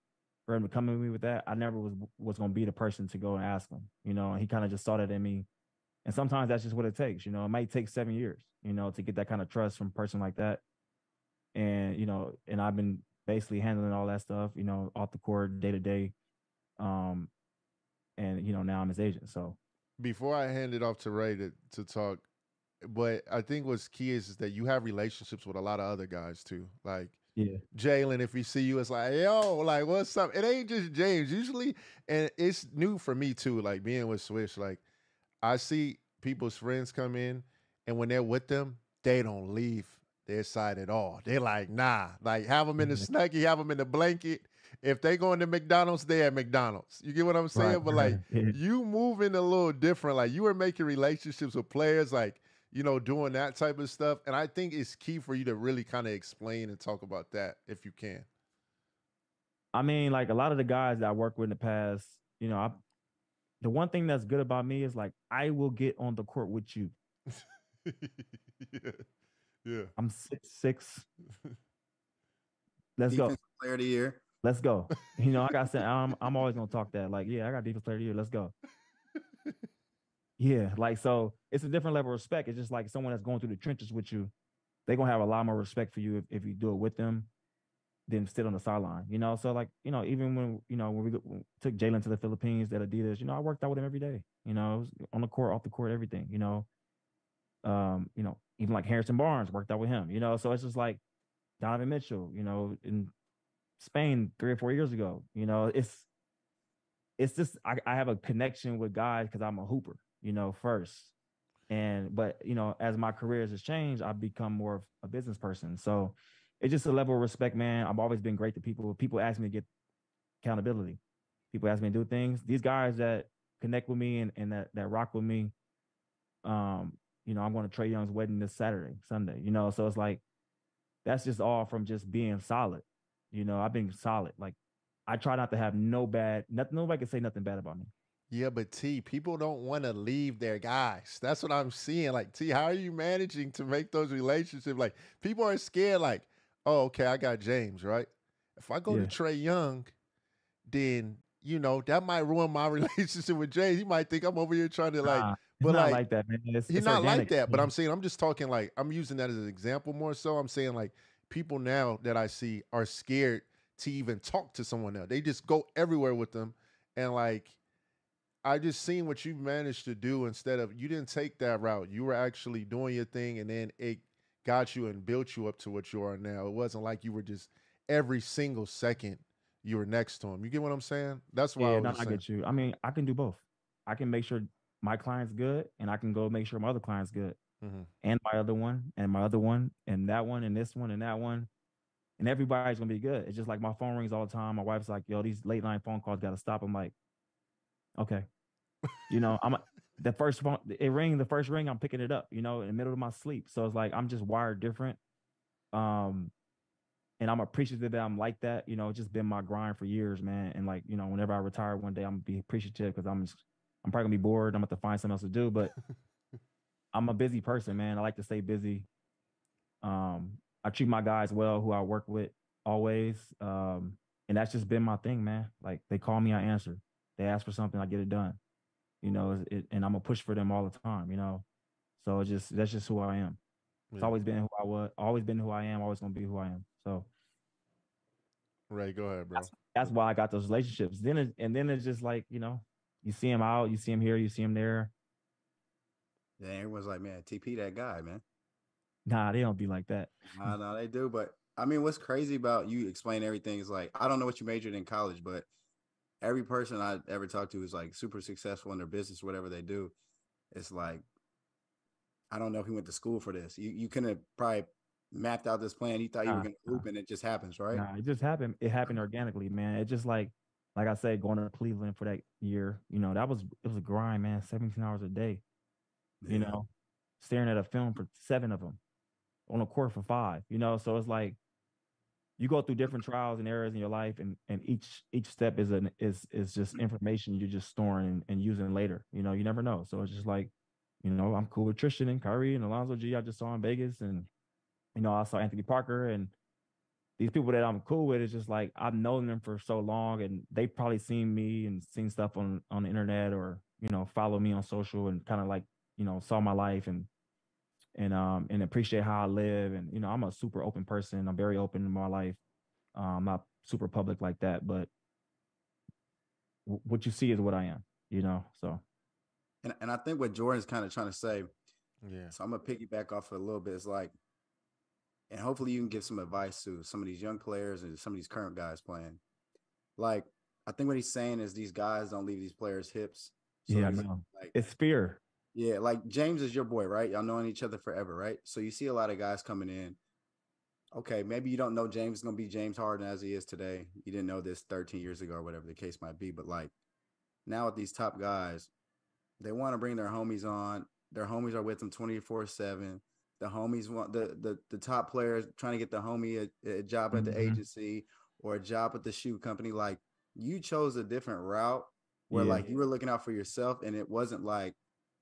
for him to come to me with that. I never was was gonna be the person to go and ask him. You know, and he kind of just saw that in me. And sometimes that's just what it takes. You know, it might take seven years. You know, to get that kind of trust from a person like that. And you know, and I've been basically handling all that stuff. You know, off the court, day to day. Um, and you know now I'm his agent. So before I hand it off to Ray to, to talk, but I think what's key is, is that you have relationships with a lot of other guys too. Like yeah. Jalen, if we see you, it's like, yo, like what's up? It ain't just James. Usually, and it's new for me too, like being with Swish, like I see people's friends come in, and when they're with them, they don't leave their side at all. They're like, nah, like have them in the mm-hmm. snuggie, have them in the blanket, if they going to McDonald's, they at McDonald's. You get what I'm saying? Right, but like you moving a little different. Like you were making relationships with players, like you know, doing that type of stuff. And I think it's key for you to really kind of explain and talk about that if you can. I mean, like a lot of the guys that I worked with in the past, you know, I, the one thing that's good about me is like I will get on the court with you. yeah. Yeah. I'm six six. Let's Defensive go. Player of the year. Let's go. You know, like I said, I'm I'm always gonna talk that. Like, yeah, I got defense player of the year. Let's go. yeah, like so it's a different level of respect. It's just like someone that's going through the trenches with you, they're gonna have a lot more respect for you if, if you do it with them than sit on the sideline. You know, so like, you know, even when you know, when we, when took Jalen to the Philippines at Adidas, you know, I worked out with him every day, you know, on the court, off the court, everything, you know. Um, you know, even like Harrison Barnes worked out with him, you know. So it's just like Donovan Mitchell, you know, in Spain three or four years ago. You know, it's it's just I, I have a connection with guys because I'm a hooper, you know, first. And but you know, as my career has changed, I've become more of a business person. So it's just a level of respect, man. I've always been great to people. People ask me to get accountability. People ask me to do things. These guys that connect with me and, and that that rock with me, um, you know, I'm going to Trae Young's wedding this Saturday, Sunday, you know. So it's like that's just all from just being solid. You know, I've been solid. Like I try not to have no bad, nothing, nobody can say nothing bad about me. Yeah, but T, people don't want to leave their guys. That's what I'm seeing. Like, T, how are you managing to make those relationships? Like, people are scared, like, oh, okay, I got James, right? If I go yeah. to Trey Young, then you know that might ruin my relationship with James. He might think I'm over here trying to like, but like, like, that, man. It's, he's it's not organic. like that. But I'm saying I'm just talking like I'm using that as an example more so. I'm saying like people now that I see are scared to even talk to someone else. They just go everywhere with them. And like I just seen what you managed to do instead of you didn't take that route. You were actually doing your thing and then it got you and built you up to what you are now. It wasn't like you were just every single second you were next to him. You get what I'm saying? That's why yeah, I, no, I get you. I mean, I can do both. I can make sure my client's good and I can go make sure my other client's good mm-hmm. and my other one and my other one and that one and this one and that one. And everybody's gonna be good. It's just like my phone rings all the time. My wife's like, yo, these late night phone calls gotta stop. I'm like, okay. you know, I'm the first phone it ring, the first ring, I'm picking it up, you know, in the middle of my sleep. So it's like I'm just wired different. Um, and I'm appreciative that I'm like that. You know, it's just been my grind for years, man. And like, you know, whenever I retire one day, I'm gonna be appreciative because I'm just, I'm probably gonna be bored. I'm gonna have to find something else to do. But I'm a busy person, man. I like to stay busy. Um, I treat my guys well who I work with always. Um, and that's just been my thing, man. Like they call me, I answer. They ask for something, I get it done. You know, it, and I'm a push for them all the time. You know, so it's just that's just who I am. It's always been who I was, always been who I am, always gonna be who I am. So, right, go ahead, bro. That's, that's why I got those relationships. Then it, and then it's just like you know, you see him out, you see him here, you see him there. Yeah, everyone's like, man, TP that guy, man. Nah, they don't be like that. Nah, no, they do. But I mean, what's crazy about you explain everything is like, I don't know what you majored in college, but every person I ever talked to is like super successful in their business, whatever they do. It's like, I don't know if he went to school for this. You you couldn't have probably mapped out this plan. You thought you nah, were gonna hoop nah. and it just happens, right? Nah, it just happened. It happened organically, man. It just like like I said, going to Cleveland for that year, you know, that was it was a grind, man. 17 hours a day. Yeah. You know, staring at a film for seven of them on a court for five, you know. So it's like you go through different trials and errors in your life, and and each each step is an is is just information you're just storing and, and using later. You know, you never know. So it's just like, you know, I'm cool with Tristan and Kyrie and Alonzo Gee I just saw in Vegas, and you know, I saw Anthony Parker and these people that I'm cool with. It's just like I've known them for so long, and they've probably seen me and seen stuff on on the internet or you know follow me on social and kind of like you know saw my life and and um and appreciate how I live. And you know, I'm a super open person. I'm very open in my life. Um, I'm not super public like that, but w- what you see is what I am. You know, so. And and I think what Jordan's kind of trying to say. Yeah. So I'm gonna piggyback off a little bit. It's like, and hopefully you can give some advice to some of these young players and some of these current guys playing. Like, I think what he's saying is these guys don't leave these players' hips. So yeah, no. Like, it's fear. Yeah, like James is your boy, right? Y'all knowing each other forever, right? So you see a lot of guys coming in. Okay, maybe you don't know James is gonna be James Harden as he is today. You didn't know this 13 years ago or whatever the case might be. But like now with these top guys, they want to bring their homies on. Their homies are with them 24-7. The homies want the the the top players trying to get the homie a, a job at the mm-hmm. agency or a job at the shoe company. Like you chose a different route where yeah. like you were looking out for yourself and it wasn't like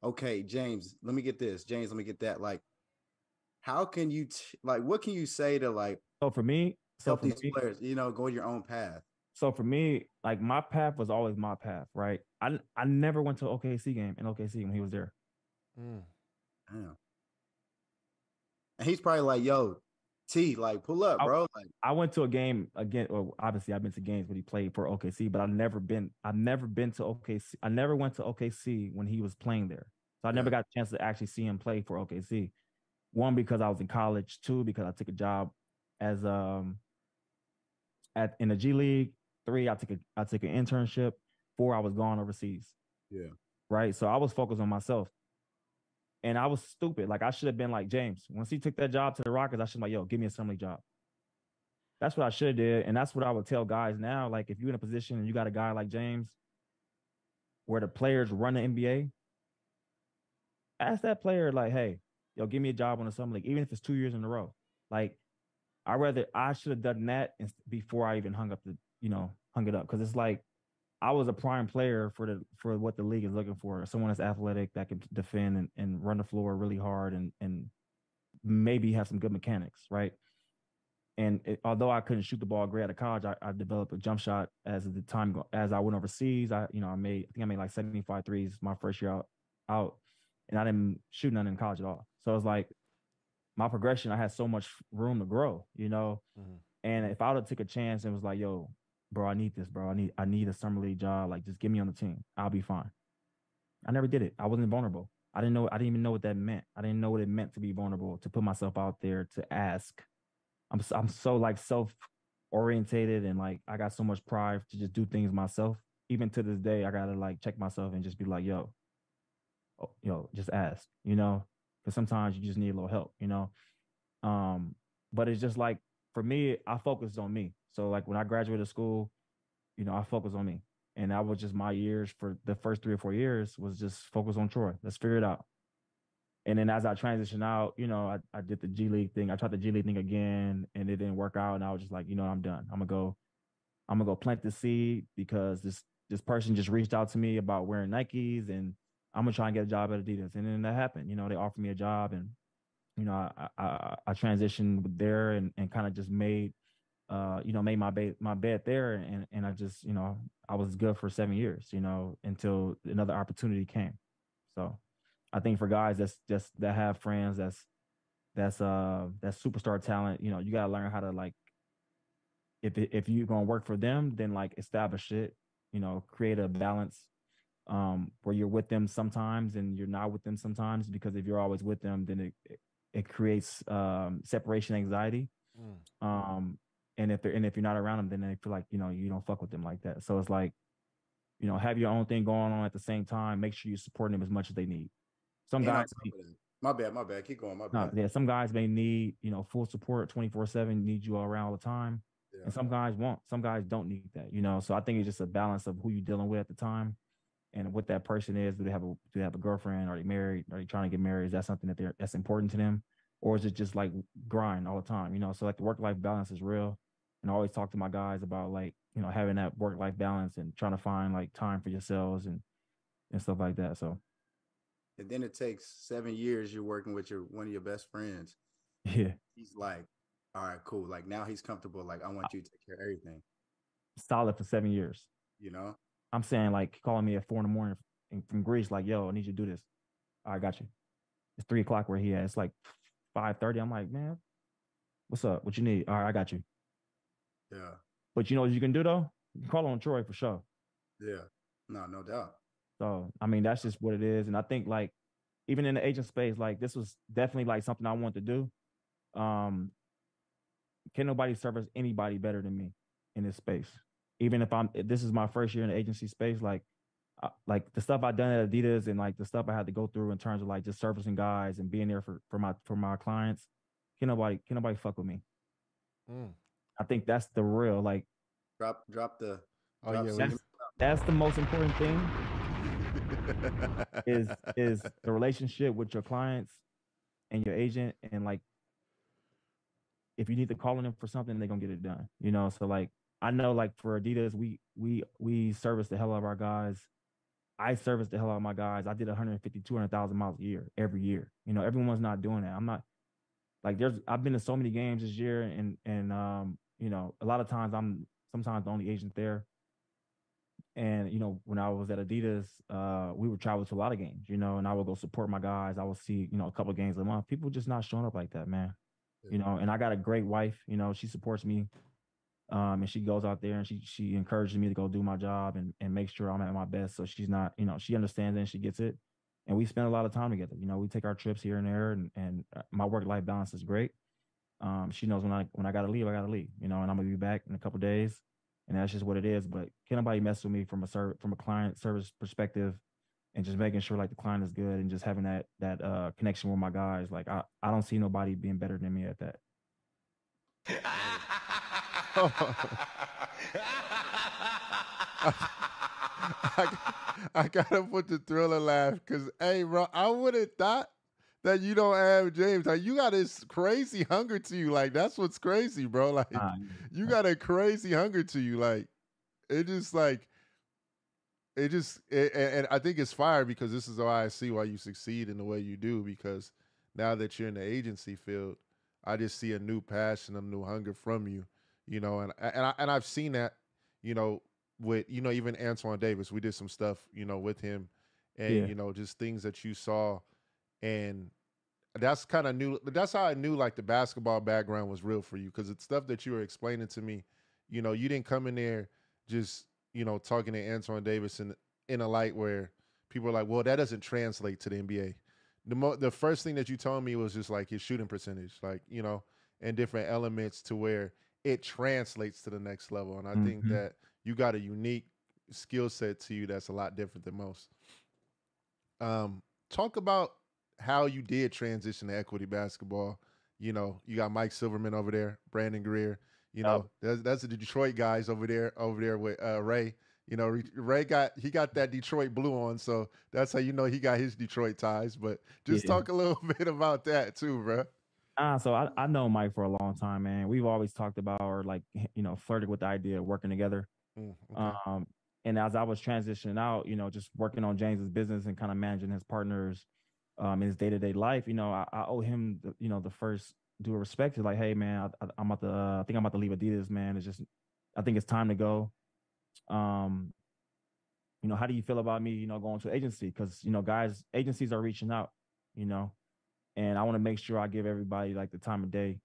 okay, James, let me get this. James, let me get that. Like, how can you t- like what can you say to like so for me so help these me, players, you know, go your own path? So for me, like my path was always my path, right? I I never went to OKC game in OKC when he was there. Mm. Damn. And he's probably like, yo, T, like pull up, bro. I, like I went to a game again. Well, obviously I've been to games when he played for OKC, but I've never been. I've never been to OKC. I never went to OKC when he was playing there, so I never got a chance to actually see him play for OKC. One because I was in college. Two because I took a job as um at in the G League. Three I took a I took an internship. Four I was gone overseas. Yeah. Right. So I was focused on myself. And I was stupid. Like I should have been like James. Once he took that job to the Rockets, I should like, yo, give me a assembly job. That's what I should have did. And that's what I would tell guys now. Like if you're in a position and you got a guy like James where the players run the NBA, ask that player, like, hey, yo, give me a job on the summer league, even if it's two years in a row. Like, I rather I should have done that before I even hung up the, you know, hung it up. Cause it's like I was a prime player for the for what the league is looking for. Someone that's athletic that can defend and, and run the floor really hard and and maybe have some good mechanics, right? And it, although I couldn't shoot the ball great out of college, I, I, developed a jump shot as the time as I went overseas. I you know I made I think I made like 75 threes my first year out out, and I didn't shoot none in college at all. So it's like my progression. I had so much room to grow, you know. Mm-hmm. And if I would have took a chance and was like, "Yo, bro, I need this, bro. I need I need a summer league job. Like, just get me on the team. I'll be fine." I never did it. I wasn't vulnerable. I didn't know. I didn't even know what that meant. I didn't know what it meant to be vulnerable, to put myself out there, to ask. I'm I'm so like self orientated and like I got so much pride to just do things myself. Even to this day, I gotta like check myself and just be like, yo, oh, yo, just ask, you know, because sometimes you just need a little help, you know. Um, but it's just like for me, I focused on me. So like when I graduated school, you know, I focused on me. And that was just my years for the first three or four years was just focus on Troy. Let's figure it out. And then as I transitioned out, you know, I, I did the G League thing. I tried the G League thing again and it didn't work out. And I was just like, you know, I'm done. I'm gonna go, I'm gonna go plant the seed because this this person just reached out to me about wearing Nikes and I'm gonna try and get a job at Adidas. And then that happened. You know, they offered me a job and you know, I I, I transitioned there and, and kind of just made uh, you know, made my bed my bed there and and I just, you know, I was good for seven years, you know, until another opportunity came. So I think for guys that's just that have friends that's that's uh that's superstar talent, you know, you gotta learn how to like if it, if you're gonna work for them, then like establish it, you know, create a balance um where you're with them sometimes and you're not with them sometimes because if you're always with them, then it it, it creates um separation anxiety. Mm. Um and if they're and if you're not around them, then they feel like you know you don't fuck with them like that. So it's like, you know, have your own thing going on at the same time. Make sure you support them as much as they need. Some and guys. My bad, my bad. Keep going. My bad. No, yeah, some guys may need, you know, full support 24-7, need you all around all the time. Yeah. And some guys won't. Some guys don't need that, you know. So I think it's just a balance of who you're dealing with at the time and what that person is. Do they have a do they have a girlfriend? Are they married? Are they trying to get married? Is that something that they're that's important to them? Or is it just like grind all the time? You know, so like the work-life balance is real. And I always talk to my guys about like, you know, having that work-life balance and trying to find like time for yourselves and and stuff like that. So and then it takes seven years you're working with your one of your best friends. Yeah. He's like, all right, cool. Like now he's comfortable. Like I want you to take care of everything. Solid for seven years. You know? I'm saying like calling me at four in the morning from Greece, like, yo, I need you to do this. I got you. It's three o'clock where he at. It's like five thirty. I'm like, man, what's up? What you need? All right, I got you. Yeah. But you know what you can do though? You can call on Troy for sure. Yeah. No, no doubt. So I mean, that's just what it is. And I think like even in the agent space, like this was definitely like something I wanted to do. Um, can nobody service anybody better than me in this space? Even if I'm, this is my first year in the agency space, like, like the stuff I've done at Adidas and like the stuff I had to go through in terms of like just servicing guys and being there for for my for my clients. Can nobody can nobody fuck with me? Mm. I think that's the real like. Drop drop the. Oh drop yeah, that's, that's the most important thing is is the relationship with your clients and your agent and like if you need to call on them for something they're gonna get it done you know so like i know like for adidas we we we service the hell out of our guys i service the hell out of my guys i did 150 200000 miles a year every year you know everyone's not doing that i'm not like there's i've been to so many games this year and and um you know a lot of times i'm sometimes the only agent there and you know, when I was at Adidas, uh, we would travel to a lot of games, you know, and I would go support my guys. I would see, you know, a couple games a month. People just not showing up like that, man. Yeah. You know, and I got a great wife. You know, she supports me, um, and she goes out there and she she encourages me to go do my job and and make sure I'm at my best. So she's not, you know, she understands it and she gets it. and we spend a lot of time together. You know, we take our trips here and there, and and uh, my work life balance is great. Um, she knows when I when I gotta leave, I gotta leave. You know, and I'm gonna be back in a couple days, and that's just what it is. But can nobody mess with me from a serv- from a client service perspective, and just making sure like the client is good and just having that that uh, connection with my guys. Like I I don't see nobody being better than me at that. I, I gotta put the thriller laugh because, hey, bro, I would have thought that you don't have James. Like, you got this crazy hunger to you. Like, that's what's crazy, bro. Like, uh, you got a crazy hunger to you. Like, it just like, it just, it, and I think it's fire because this is why I see why you succeed in the way you do. Because now that you're in the agency field, I just see a new passion, a new hunger from you. You know, and and I, and I've seen that, you know, with you know even Antoine Davis. We did some stuff you know with him, and yeah. you know just things that you saw, and that's kind of new. That's how I knew like the basketball background was real for you because it's stuff that you were explaining to me. You know, you didn't come in there just you know talking to Antoine Davis in in a light where people are like, well, that doesn't translate to the NBA. The mo- the first thing that you told me was just like his shooting percentage, like you know, and different elements to where it translates to the next level. And I mm-hmm. think that you got a unique skill set to you that's a lot different than most. Um, talk about how you did transition to equity basketball. You know, you got Mike Silverman over there, Brandon Greer. You know, that's, that's the Detroit guys over there, over there with uh, Ray. You know, Ray got he got that Detroit blue on, so that's how you know he got his Detroit ties. But just yeah. talk a little bit about that too, bro. Ah, so I, I know Mike for a long time, man. We've always talked about or like you know flirted with the idea of working together. Mm, okay. Um, and as I was transitioning out, you know, just working on James's business and kind of managing his partners um, in his day to day life, you know, I, I, owe him, the, you know, the first due respect to like, hey, man, I, am about to, uh, I think I'm about to leave Adidas, man. It's just, I think it's time to go. Um, you know, how do you feel about me, you know, going to agency? Because you know, guys, agencies are reaching out, you know, and I want to make sure I give everybody like the time of day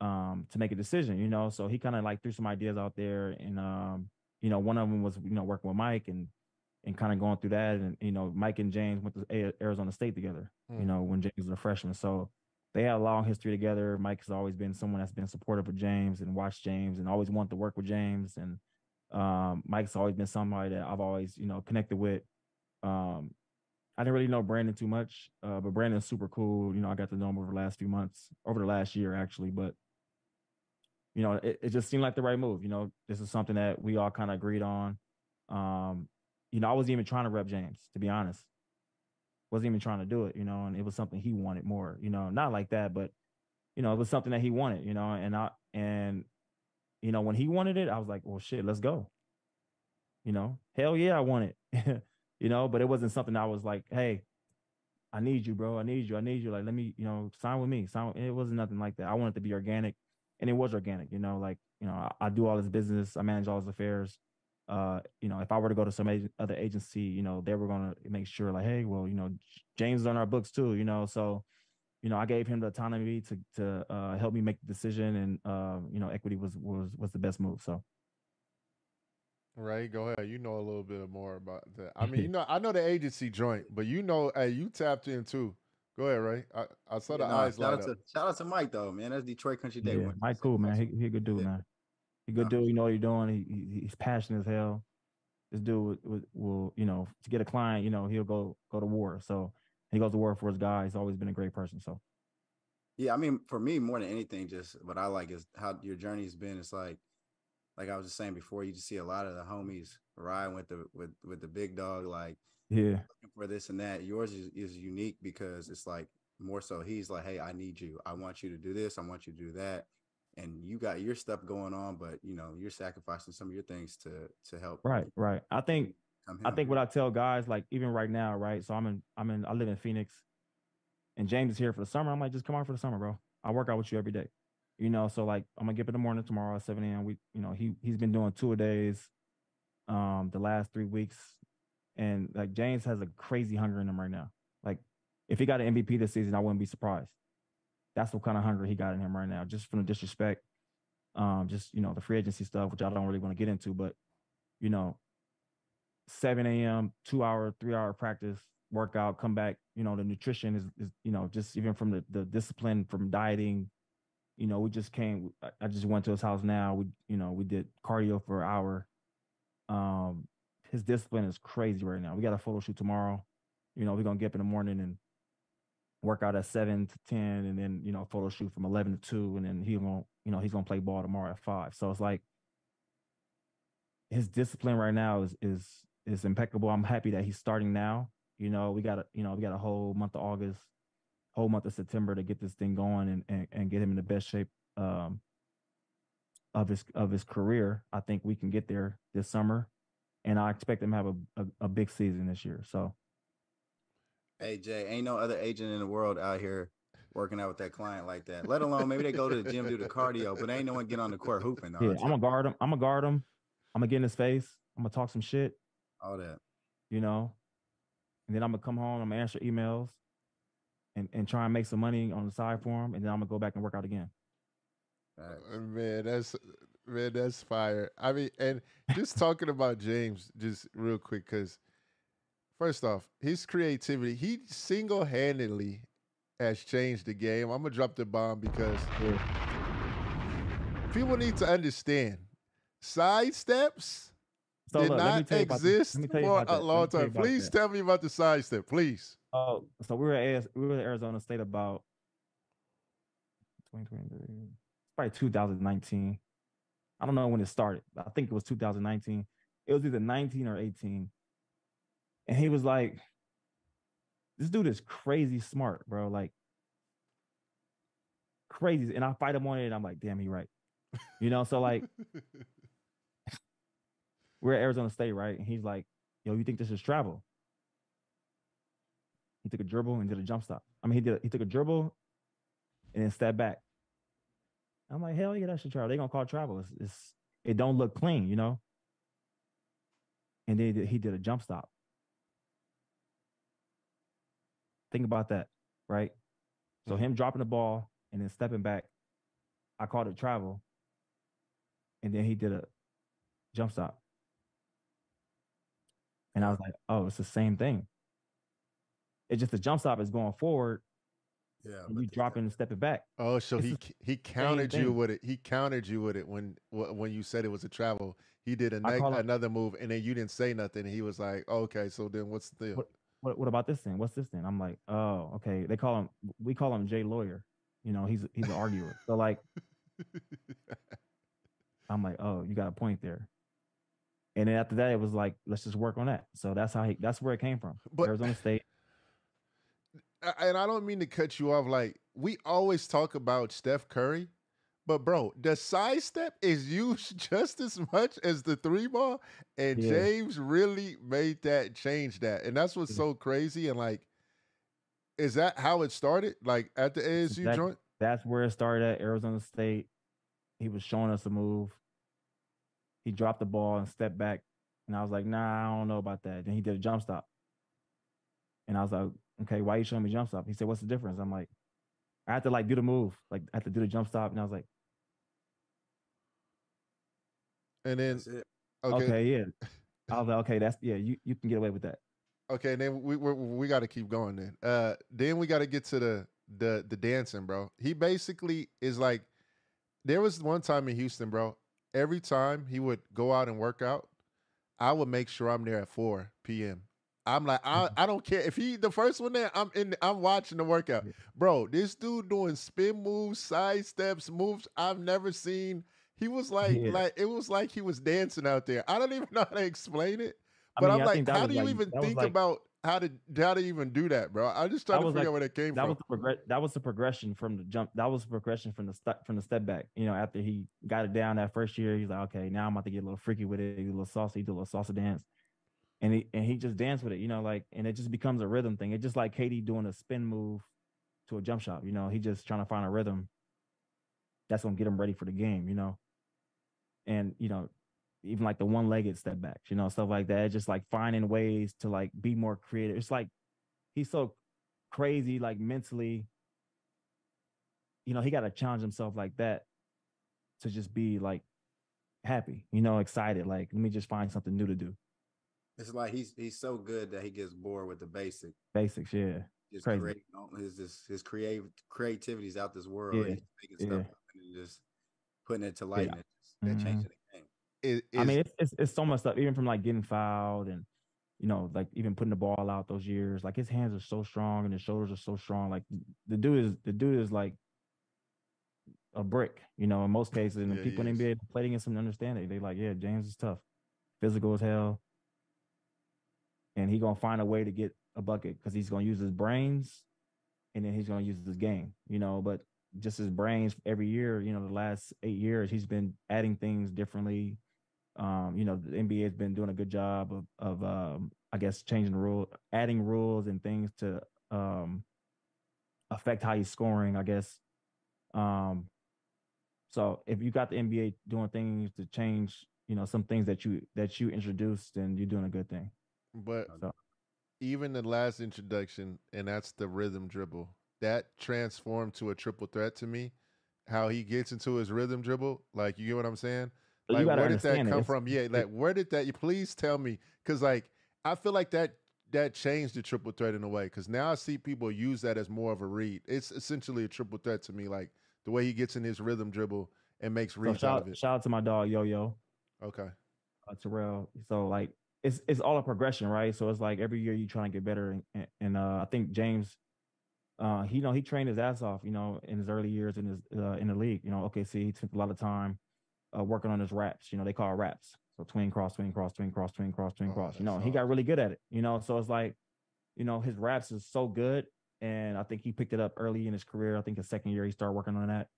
um to make a decision, you know. So he kind of like threw some ideas out there and um you know, one of them was, you know, working with Mike and and kind of going through that. And, you know, Mike and James went to Arizona State together, mm. you know, when James was a freshman. So they had a long history together. Mike has always been someone that's been supportive of James and watched James and always wanted to work with James. And um, Mike's always been somebody that I've always, you know, connected with. Um, I didn't really know Brandon too much, uh, but Brandon's super cool. You know, I got to know him over the last few months, over the last year actually. But you know, it, it just seemed like the right move. You know, this is something that we all kind of agreed on. Um, you know, I wasn't even trying to rep James, to be honest. Wasn't even trying to do it, you know, and it was something he wanted more, you know, not like that, but you know, it was something that he wanted, you know, and I and you know, when he wanted it, I was like, well shit, let's go. You know, hell yeah, I want it. you know, but it wasn't something I was like, hey, I need you, bro. I need you. I need you. Like, let me, you know, sign with me. Sign. With, it wasn't nothing like that. I wanted to be organic and it was organic. You know, like you know, I, I do all this business, I manage all his affairs. Uh, you know, if I were to go to some ag- other agency, you know, they were gonna make sure, like, hey, well, you know, James is on our books too. You know, so you know, I gave him the autonomy to to uh, help me make the decision, and uh, you know, equity was was was the best move. So. Right, go ahead. You know a little bit more about that. I mean, you know, I know the agency joint, but you know, hey, you tapped in too. Go ahead, Ray. I, I saw the yeah, eyes shout light out up. To, shout out to Mike though, man. That's Detroit Country Day. Yeah, Mike, cool man. He he a good dude, yeah. man. He good dude. You know what he's doing. He, he he's passionate as hell. This dude will, will, you know, to get a client, you know, he'll go go to war. So he goes to war for his guy. He's always been a great person. So. Yeah, I mean, for me, more than anything, just what I like is how your journey's been. It's like, like I was just saying before, you just see a lot of the homies riding with the with with the big dog, like yeah, for this and that. Yours is, is unique because it's like more so he's like, hey, I need you. I want you to do this. I want you to do that. And you got your stuff going on, but you know, you're sacrificing some of your things to to help. Right, right. I think I think what I tell guys, like even right now, right? So I'm in I'm in I live in Phoenix and James is here for the summer. I'm like, just come on for the summer, bro. I work out with you every day. You know, so like I'm gonna get up in the morning tomorrow at 7 a.m. We, you know, he he's been doing two a days um the last three weeks. And like James has a crazy hunger in him right now. Like if he got an MVP this season, I wouldn't be surprised. That's what kind of hunger he got in him right now, just from the disrespect. Um, just you know, the free agency stuff, which I don't really want to get into, but you know, 7 a.m., two hour, three hour practice, workout, come back. You know, the nutrition is, is you know, just even from the, the discipline from dieting, you know, we just came. I just went to his house now. We, you know, we did cardio for an hour. Um, his discipline is crazy right now. We got a photo shoot tomorrow. You know, we're gonna get up in the morning and work out at seven to ten, and then you know, photo shoot from eleven to two, and then he gonna, you know, he's gonna play ball tomorrow at five. So it's like his discipline right now is is is impeccable. I'm happy that he's starting now. You know, we got a you know we got a whole month of August, whole month of September to get this thing going and and, and get him in the best shape um, of his of his career. I think we can get there this summer, and I expect him to have a, a, a big season this year. So, hey Jay, ain't no other agent in the world out here working out with that client like that. Let alone maybe they go to the gym do the cardio, but ain't no one get on the court hooping. Yeah, I'm gonna guard him. I'm gonna guard him. I'm gonna get in his face. I'm gonna talk some shit. All that. You know, and then I'm gonna come home. I'm gonna answer emails, and and try and make some money on the side for him, and then I'm gonna go back and work out again. Uh, man, that's man, that's fire. I mean, and just talking about James, just real quick, because first off, his creativity, he single handedly has changed the game. I'm gonna drop the bomb because yeah. people need to understand side steps so did look, not exist for a long time. Please tell me about the side step, please. Oh, so we were at we were at Arizona State about 2023, probably 2019. I don't know when it started. I think it was 2019. It was either 19 or 18. And he was like, this dude is crazy smart, bro. Like crazy. And I fight him on it, and I'm like, damn, he right. You know, so like we're at Arizona State, right? And he's like, yo, you think this is travel? He took a dribble and did a jump stop. I mean, he did. He took a dribble and then step back. I'm like, hell yeah, that should travel. They gonna call travel. It's, it's it don't look clean, you know. And then he did, he did a jump stop. Think about that, right? So mm-hmm. him dropping the ball and then stepping back, I called it travel. And then he did a jump stop. And I was like, oh, it's the same thing. It's just the jump stop is going forward. Yeah. And you dropping and stepping back. Oh, so it's he he countered you with it. He countered you with it when when you said it was a travel. He did a neg- another move, and then you didn't say nothing. he was like, oh, "Okay, so then what's the what, what, about this thing? What's this thing?" I'm like, "Oh, okay." They call him. We call him Jay Lawyer. You know, he's he's an arguer. So like, I'm like, "Oh, you got a point there." And then after that, it was like, let's just work on that. So that's how he, that's where it came from. But, Arizona State. And I don't mean to cut you off. Like we always talk about Steph Curry, but bro, the side step is used just as much as the three ball. And yeah. James really made that change that. And that's what's so crazy. And like, is that how it started? Like at the ASU that, joint? That's where it started at Arizona State. He was showing us a move he dropped the ball and stepped back. And I was like, nah, I don't know about that. Then he did a jump stop. And I was like, okay, why are you showing me jump stop? He said, what's the difference? I'm like, I have to like do the move. Like I have to do the jump stop. And I was like, and then okay. okay, yeah. I was like, okay, that's yeah, you, you can get away with that. Okay, then we we we got to keep going. Then, uh, then we got to get to the the the dancing, bro. He basically is like, there was one time in Houston, bro every time he would go out and work out, I would make sure I'm there at 4 p.m. I'm like, I. I don't care if he the first one there. I'm in. I'm watching the workout, bro. This dude doing spin moves, side steps, moves I've never seen. He was like, yeah. like it was like he was dancing out there. I don't even know how to explain it, but I am like, how do you like, even think like, about how to how to even do that, bro. I just trying to figure out where that came that from. Was the progress, that was the progression from the jump. That was the progression from the st- from the step back. You know, after he got it down that first year, he's like, okay, now I'm about to get a little freaky with it, a little saucy, do a little salsa dance, and he and he just danced with it. You know, like and it just becomes a rhythm thing. It's just like KD doing a spin move to a jump shot. You know, he just trying to find a rhythm that's gonna get him ready for the game. You know, and you know even like the one-legged step backs, you know, stuff like that. Just like finding ways to like be more creative. It's like he's so crazy, like mentally. You know, he got to challenge himself like that to just be like happy, you know, excited. Like, let me just find something new to do. It's like he's he's so good that he gets bored with the basic basics. Yeah, just Crazy. create his just his creative creativity's out this world. Yeah, He's making stuff yeah. up and just putting it to light. Yeah. And it just, they're Mhm. changing the game. It, I mean, it's- it's, it's so much stuff, even from like getting fouled and you know, like even putting the ball out those years. Like his hands are so strong and his shoulders are so strong. Like the dude is the dude is like a brick, you know, in most cases. And Yeah, people in the NBA played against him understand it. They like, yeah, James is tough, physical as hell, and he gonna find a way to get a bucket because he's gonna use his brains, and then he's gonna use his game, you know. But just his brains every year, you know, the last eight years, he's been adding things differently. Um, you know, the NBA has been doing a good job of of um, I guess changing the rule, adding rules and things to um affect how he's scoring, I guess. Um so if you got the NBA doing things to change, you know, some things that you that you introduced, then you're doing a good thing. but So even the last introduction, and that's the rhythm dribble, that transformed to a triple threat to me. How he gets into his rhythm dribble, like you get what I'm saying? so Like, where did that understand it. come from? Yeah, like where did that? You please tell me, because like I feel like that that changed the triple threat in a way. Because now I see people use that as more of a read. It's essentially a triple threat to me, like the way he gets in his rhythm dribble and makes so reads out shout, of it. shout out to my dog Yo Yo. Okay, uh, Terrell. So like it's it's all a progression, right? So it's like every year you trying to get better, and, and, and uh, I think James, uh, he you know he trained his ass off, you know, in his early years in his uh, in the league. You know, OKC he spent a lot of time uh, working on his raps. You know, they call it raps. So twin cross, twin cross, twin cross, twin cross, twin Oh, cross. You know, he got really good at it. You know, so it's like, you know, his raps is so good, and I think he picked it up early in his career. I think his second year he started working on that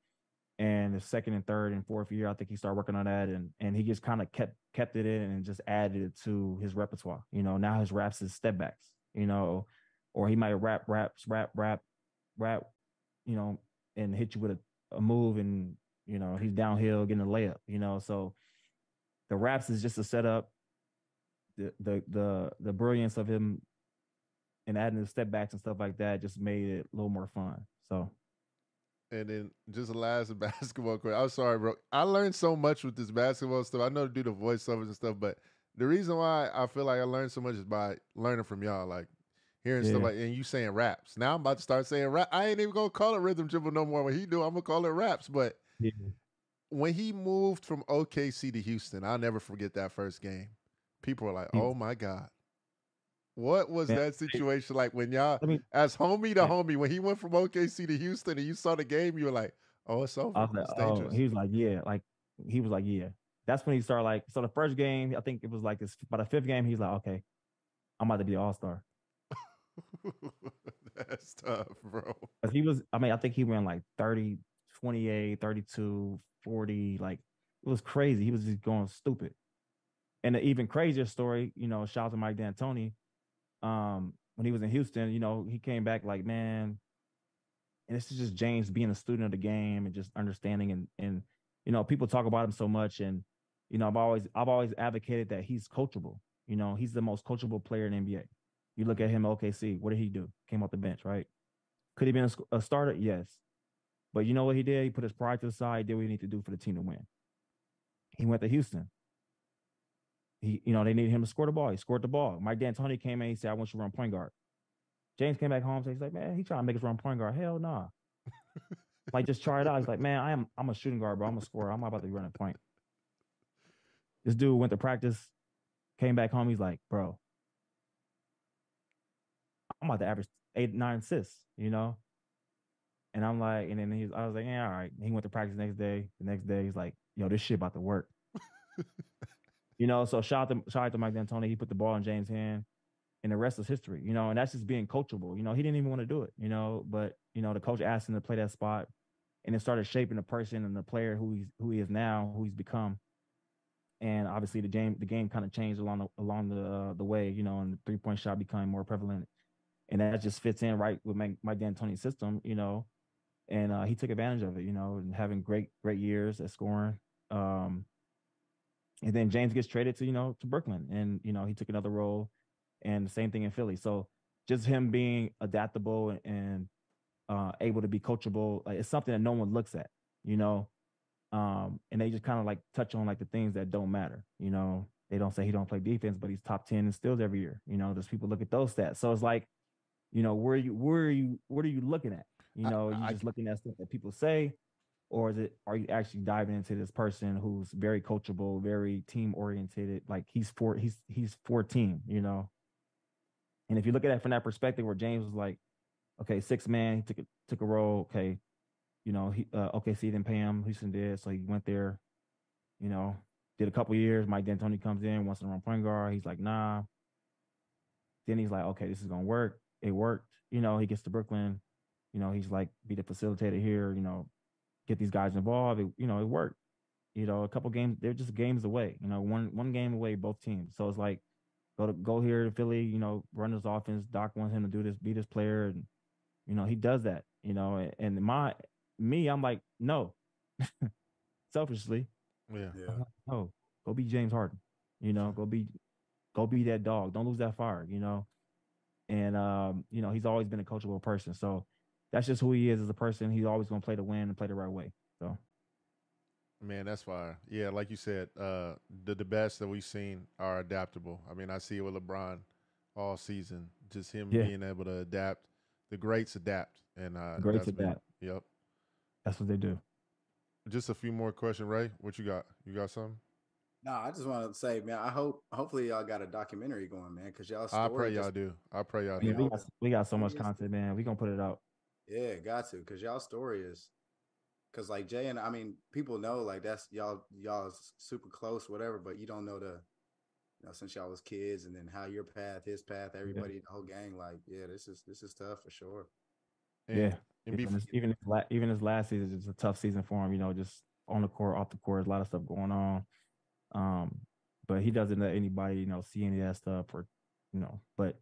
and the second and third and fourth year, I think he started working on that, and and he just kind of kept kept it in and just added it to his repertoire. You know, now his raps is step backs. You know, or he might rap, raps, rap, rap, rap. You know, and hit you with a, a move, and you know he's downhill getting a layup. You know, so the raps is just a setup. The the the the brilliance of him and adding the step backs and stuff like that just made it a little more fun. So and then just last basketball question. I'm sorry, bro. I learned so much with this basketball stuff. I know to do the voiceovers and stuff, but the reason why I feel like I learned so much is by learning from y'all, like hearing stuff Yeah. like and you saying raps. Now I'm about to start saying rap. I ain't even gonna call it rhythm dribble no more. When he do, I'm gonna call it raps. But yeah. when he moved from OKC to Houston, I'll never forget that first game. People were like, Hmm. "Oh my god." What was that situation like when y'all, Let me as homie to homie, when he went from OKC to Houston and you saw the game, you were like, "Oh, it's over. Like, it's oh, he was like, yeah, like he was like, yeah. That's when he started like. So the first game, I think it was like this. By the fifth game, he's like, okay, I'm about to be an all star. That's tough, bro. Cause he was, I mean, I think he went like 30, 28, 32, 40. Like it was crazy. He was just going stupid. And the even crazier story, you know, shout out to Mike D'Antoni. Um, when he was in Houston, you know, he came back like, man, and this is just James being a student of the game and just understanding and and you know, people talk about him so much and you know, I've always I've always advocated that he's coachable. You know, he's the most coachable player in NBA. You look at him OKC, what did he do? Came off the bench, right? Could he been a, a starter? Yes. But you know what he did? He put his pride to the side, did what he needed to do for the team to win. He went to Houston. He, you know, they needed him to score the ball. He scored the ball. Mike D'Antoni came in. He said, "I want you to run point guard." James came back home. So he's like, "Man, he trying to make us run point guard. Hell nah." like just try it out. He's like, "Man, I am. I'm a shooting guard, bro. I'm a scorer. I'm not about to run a point." This dude went to practice, came back home. He's like, "Bro, I'm about to average eight, nine assists." You know. And I'm like, and then he's, I was like, yeah, all right. He went to practice the next day. The next day, he's like, yo, this shit about to work. You know, so shout out to shout out to Mike D'Antoni. He put the ball in James' hand, and the rest is history. You know, and that's just being coachable. You know, he didn't even want to do it. You know, but you know, the coach asked him to play that spot, and it started shaping the person and the player who he's who he is now, who he's become. And obviously, the game the game kind of changed along the along the uh, the way. You know, and the three point shot becoming more prevalent, and that just fits in right with my, Mike D'Antoni's system. You know, and uh, he took advantage of it. You know, and having great great years at scoring. Um, and then James gets traded to you know to Brooklyn, and you know he took another role, and the same thing in Philly. So just him being adaptable and, uh, able to be coachable, like it's something that no one looks at, you know. Um, and they just kind of like touch on like the things that don't matter, you know. they don't say he don't play defense, but he's top 10 in steals every year. You know, there's people look at those stats. So it's like, you know, where you where are you what are you looking at? You know, I, you just looking at stuff that people say, or is it are you actually diving into this person who's very coachable, very team oriented? Like he's for he's he's for team, you know. And if you look at it from that perspective, where James was like, okay, six man, he took a took a role. Okay, you know, he uh, OKC didn't pay him. Houston did, so he went there. You know, did a couple years. Mike D'Antoni comes in, wants to run point guard. He's like, nah. Then he's like, okay, this is gonna work. It worked. You know, he gets to Brooklyn. You know, he's like, be the facilitator here. You know, get these guys involved. It, you know, it worked. You know, a couple games. They're just games away. You know, one one game away, both teams. So it's like, go to go here to Philly. You know, run this offense. Doc wants him to do this, be this player, and you know, he does that. You know, and, and my me, I'm like, no, selfishly, yeah. Yeah. Oh, go be James Harden. You know, go be go be that dog. Don't lose that fire, you know. And um, you know, he's always been a coachable person. So that's just who he is as a person. He's always gonna play to win and play the right way. So Man, that's fire. Yeah, like you said, uh, the the best that we've seen are adaptable. I mean, I see it with LeBron all season. Just him Yeah. being able to adapt. The greats adapt, and uh, Greats that's been- adapt. Yep. that's what they do. Just a few more questions, Ray. What you got? You got something? No, I just want to say, man, I hope hopefully y'all got a documentary going, man, because y'all. I story pray y'all just- do. I pray y'all Yeah, do. we got we got so much content, man. We gonna put it out. Yeah, got to, because y'all story is, because like Jay and I mean, people know like that's y'all y'all is super close, whatever, but you don't know the, you know, since y'all was kids, and then how your path, his path, everybody, the whole gang, like, yeah, this is this is tough for sure. And, yeah. And Even bef- this, even this, la- even this last season is a tough season for him. You know, just on the court, off the court, a lot of stuff going on. Um, but he doesn't let anybody, you know, see any of that stuff or, you know. But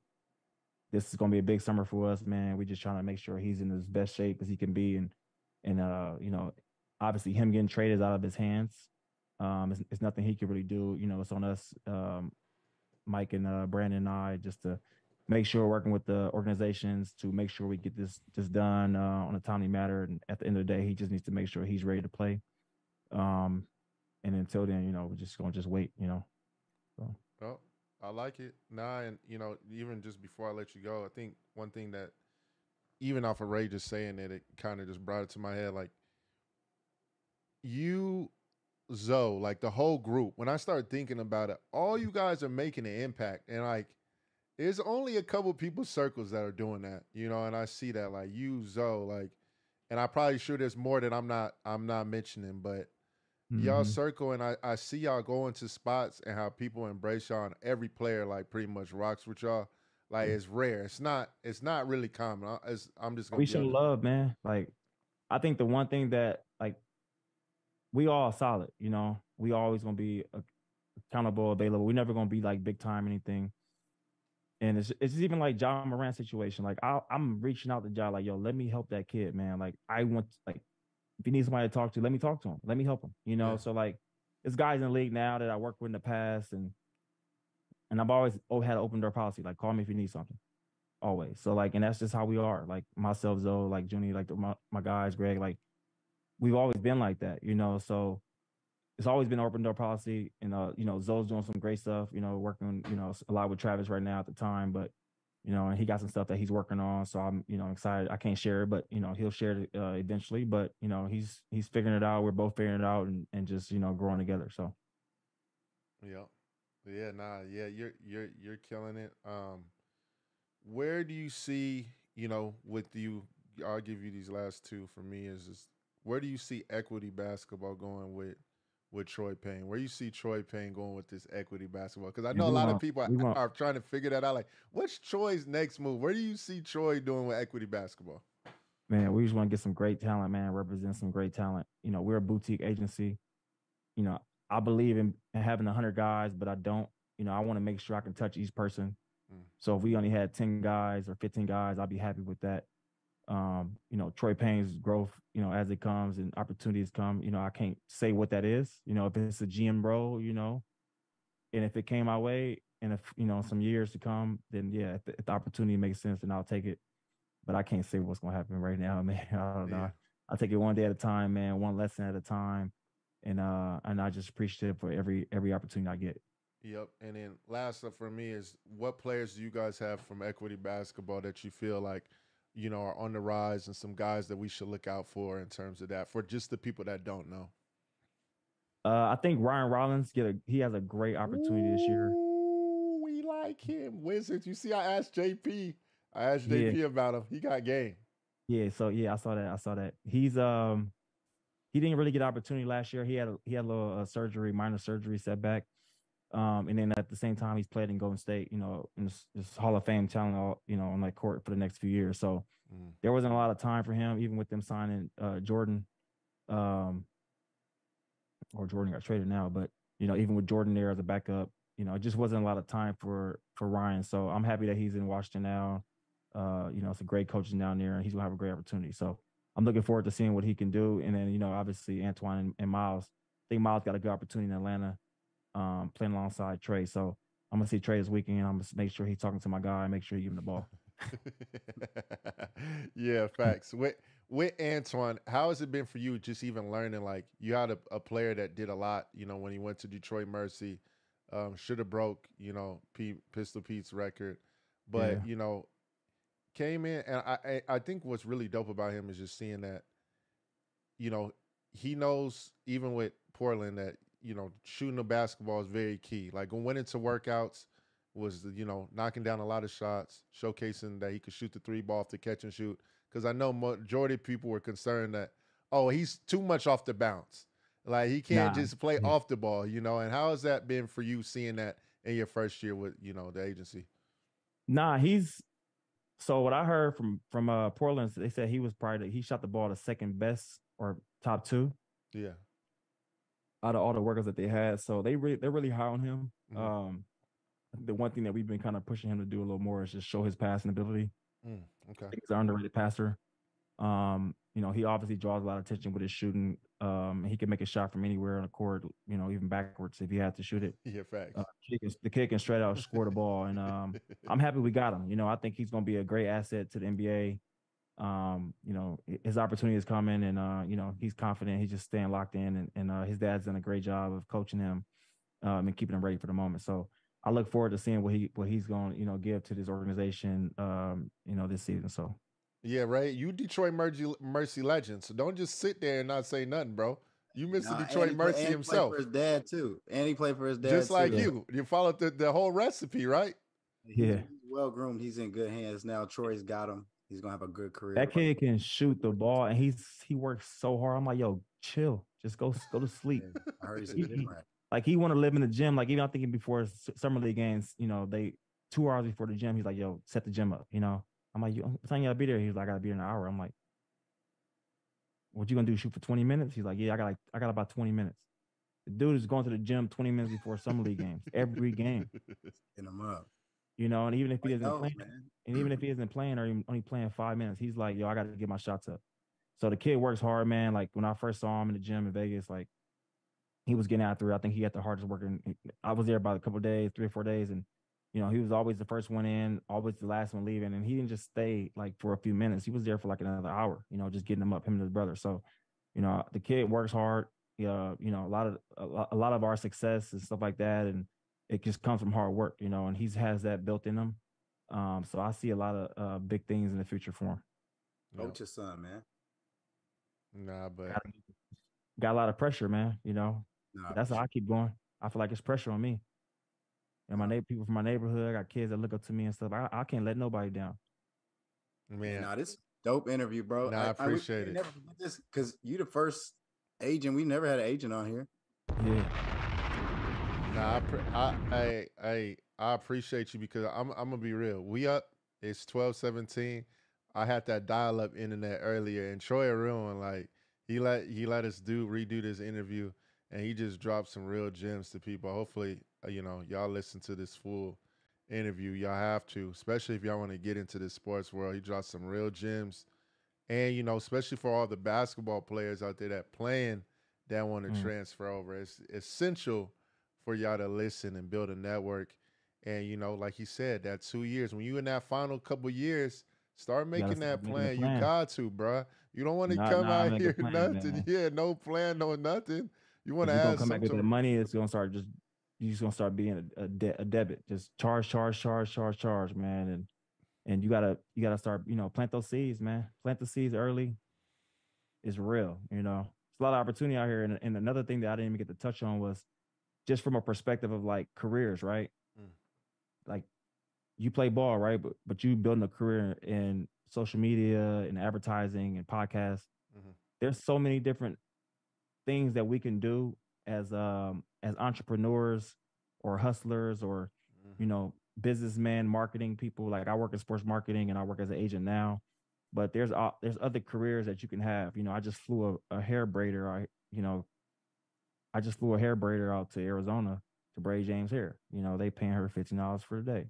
this is gonna be a big summer for us, man. We just trying to make sure he's in his best shape as he can be, and and uh, you know, obviously him getting traded out of his hands. Um, it's, it's nothing he can really do. You know, it's on us, um, Mike and uh, Brandon and I, just to make sure working with the organizations to make sure we get this this done uh, on a timely matter. And at the end of the day, he just needs to make sure he's ready to play. Um, and until then, you know, we're just gonna just wait. You know, so I like it. Nah, and you know, even just before I let you go, I think one thing that even off of Ray just saying it, it kind of just brought it to my head. Like you, Zoe, like the whole group. When I started thinking about it, all you guys are making an impact, and like there's only a couple people circles that are doing that, you know. And I see that, like you, Zoe, like, and I probably sure there's more that I'm not I'm not mentioning, but y'all Mhm. circle and I, I see y'all going to spots and how people embrace y'all and every player like pretty much rocks with y'all like Yeah. it's rare it's not it's not really common I, it's, i'm just gonna we show love, man. Like, I think the one thing that like we all solid. You know, we always gonna be accountable, available. We're never gonna be like big time anything. And it's it's even like Ja Morant situation. Like I, I'm reaching out to John, like, yo, let me help that kid, man. Like I want, like, if you need somebody to talk to, let me talk to him. Let me help him. You know, Yeah. so like, there's guys in the league now that I worked with in the past, and and I've always oh, had an open door policy. Like, call me if you need something. Always. So like, and that's just how we are. Like myself, Zoe, like Junie, like the, my my guys, Greg. Like, we've always been like that. You know, so it's always been open door policy. And uh, you know, Zoe's doing some great stuff. You know, working you know a lot with Travis right now at the time, but you know, and he got some stuff that he's working on. So I'm you know excited. I can't share it, but you know he'll share it uh, eventually. But you know he's he's figuring it out. We're both figuring it out, and and just you know growing together. So yeah yeah nah yeah you're you're you're killing it um where do you see you know with you i'll give you these last two for me is just where do you see equity basketball going with with Troy Payne? Where you see Troy Payne going with this equity basketball? Because I know a lot want- of people are, are trying to figure that out. Like, what's Troy's next move? Where do you see Troy doing with equity basketball? man, we just want to get some great talent, man. Represent some great talent. You know, we're a boutique agency. You know, I believe in in having hundred guys, but I don't. You know, I want to make sure I can touch each person. Mm. So if we only had ten guys or fifteen guys, I'd be happy with that. Um, you know, Troy Payne's growth, you know, as it comes and opportunities come, you know, I can't say what that is. You know, if it's a GM role, you know, and if it came my way, and if you know some years to come, then yeah, if the, if the opportunity makes sense, then I'll take it. But I can't say what's gonna happen right now, man. I don't know. Yeah. I take it one day at a time, man, one lesson at a time, and uh, and I just appreciate it for every every opportunity I get. Yep. And then last up for me is what players do you guys have from equity basketball that you feel like, you know, are on the rise and some guys that we should look out for in terms of that for just the people that don't know? Uh, I think Ryan Rollins get a he has a great opportunity this year. We like him. Wizards. You see, I asked JP. I asked Yeah. JP about him. He got game. Yeah, so yeah, I saw that. I saw that. He's um he didn't really get opportunity last year. He had a, he had a little uh, surgery, minor surgery setback. Um, and then at the same time, he's played in Golden State, you know, in this, this Hall of Fame talent, all you know, on that court for the next few years. So Mm. there wasn't a lot of time for him, even with them signing uh, Jordan. Um, or Jordan got traded now, but you know, even with Jordan there as a backup, you know, it just wasn't a lot of time for for Ryan. So I'm happy that he's in Washington now. Uh, you know, it's a great coaching down there, and he's gonna have a great opportunity. So I'm looking forward to seeing what he can do. And then, you know, obviously Antoine and, and Miles. I think Miles got a good opportunity in Atlanta, um, playing alongside Trae. So I'm gonna see Trae this weekend. I'm gonna make sure he's talking to my guy and make sure he give him the ball. yeah, facts. With with Antoine, how has it been for you just even learning like you had a, a player that did a lot, you know, when he went to Detroit Mercy, um, should have broke, you know, Pete, Pistol Pete's record. But, Yeah. you know, came in and I, I I think what's really dope about him is just seeing that, you know, he knows even with Portland that, you know, shooting the basketball is very key. Like when went into workouts, was you know knocking down a lot of shots, showcasing that he could shoot the three ball off the catch and shoot. Because I know majority of people were concerned that oh he's too much off the bounce, like he can't Nah. just play Yeah. off the ball, you know. And how has that been for you seeing that in your first year with you know the agency? Nah, he's so what I heard from from uh Portland, they said he was probably he shot the ball the second best or top two Yeah, out of all the workers that they had. So they really they're really high on him. Mhm. Um the one thing that we've been kind of pushing him to do a little more is just show his passing ability. Mm, okay. He's an underrated passer. Um, you know, he obviously draws a lot of attention with his shooting. Um, he can make a shot from anywhere on the court, you know, even backwards if he had to shoot it. Yeah, facts. Uh, he can- the kid can straight out score the ball, and um, I'm happy we got him. You know, I think he's going to be a great asset to the NBA. Um, you know, his opportunity is coming, and uh, you know, he's confident. He's just staying locked in, and, and uh, his dad's done a great job of coaching him um, and keeping him ready for the moment. So I look forward to seeing what he what he's going to you know give to this organization, um, you know, this season. So yeah, right. You Detroit Mercy Mercy legend, so don't just sit there and not say nothing, bro. You missed Nah, the Detroit he Mercy and he played himself, For his dad too, and he played for his dad just like too. you. You followed the, the whole recipe, right? Yeah. well groomed. He's in good hands now. Troy's got him. He's gonna have a good career. that kid can shoot the ball, and he's he works so hard. I'm like, yo, chill, just go go to sleep. I heard he's a he- rat. like he want to live in the gym. Like even I'm thinking before summer league games, you know, they two hours before the gym, he's like, "Yo, set the gym up." You know, I'm like, "You, what time you gotta be there?" He's like, "I gotta be there in an hour." I'm like, "What you gonna do? Shoot for 20 minutes?" He's like, "Yeah, I got like I got about 20 minutes." The dude is going to the gym 20 minutes before summer league games every game. Get him up. You know, and even if he knows, playing, man. and even if he isn't playing or only playing five minutes, he's like, yo, I got to get my shots up. So the kid works hard, man. Like when I first saw him in the gym in Vegas, like he was getting after it. I think he had the hardest working. I was there about a couple of days, three or four days, and you know he was always the first one in, always the last one leaving, and he didn't just stay like for a few minutes. He was there for like another hour, you know, just getting him up, him and his brother. So, you know, the kid works hard. Yeah, you know, a lot of a a lot of our success and stuff like that, and it just comes from hard work, you know, and he's has that built in him. Um, so I see a lot of uh, big things in the future for him. No, Coach your son, man. nah, but Got, got a lot of pressure, man. You know, Nah, that's how I keep going. I feel like it's pressure on me. And my neighbor, people from my neighborhood, I got kids that look up to me and stuff. I, I can't let nobody down. man, Nah, this dope interview, bro. Nah, I appreciate it. Never forget this because you the first agent. We never had an agent on here. Yeah. Nah, I, pre- I, I, I, I appreciate you because I'm, I'm gonna be real. We up. It's twelve seventeen. I had that dial up internet earlier, and Troy Ruin, like he let he let us do redo this interview, and he just dropped some real gems to people. Hopefully, uh, you know, y'all listen to this full interview. Y'all have to, especially if y'all want to get into the sports world. He dropped some real gems, and you know, especially for all the basketball players out there that playing that want to Mm. transfer over, it's essential for y'all to listen and build a network. And you know, like he said, that two years when you in that final couple years, start making that making plan. You got to, bruh. You don't want to Nah, come nah, out here plan, nothing. man. Yeah, no plan, no nothing. You want to add come back with the money, it's gonna start just you just gonna start being a, a, de- a debit. Just charge, charge, charge, charge, charge, man. And and you gotta you gotta start, you know, plant those seeds, man. Plant the seeds early. It's real, you know. It's a lot of opportunity out here. And, and another thing that I didn't even get to touch on was just from a perspective of like careers, right? Mm. Like you play ball, right? But but you building a career in social media and advertising and podcasts. Mhm. There's so many different things that we can do as um as entrepreneurs or hustlers or Mhm. you know businessmen marketing people like i work in sports marketing and i work as an agent now but there's uh, there's other careers that you can have you know i just flew a, a hair braider i you know i just flew a hair braider out to arizona to braid james hair. You know they paying her $15 for the day.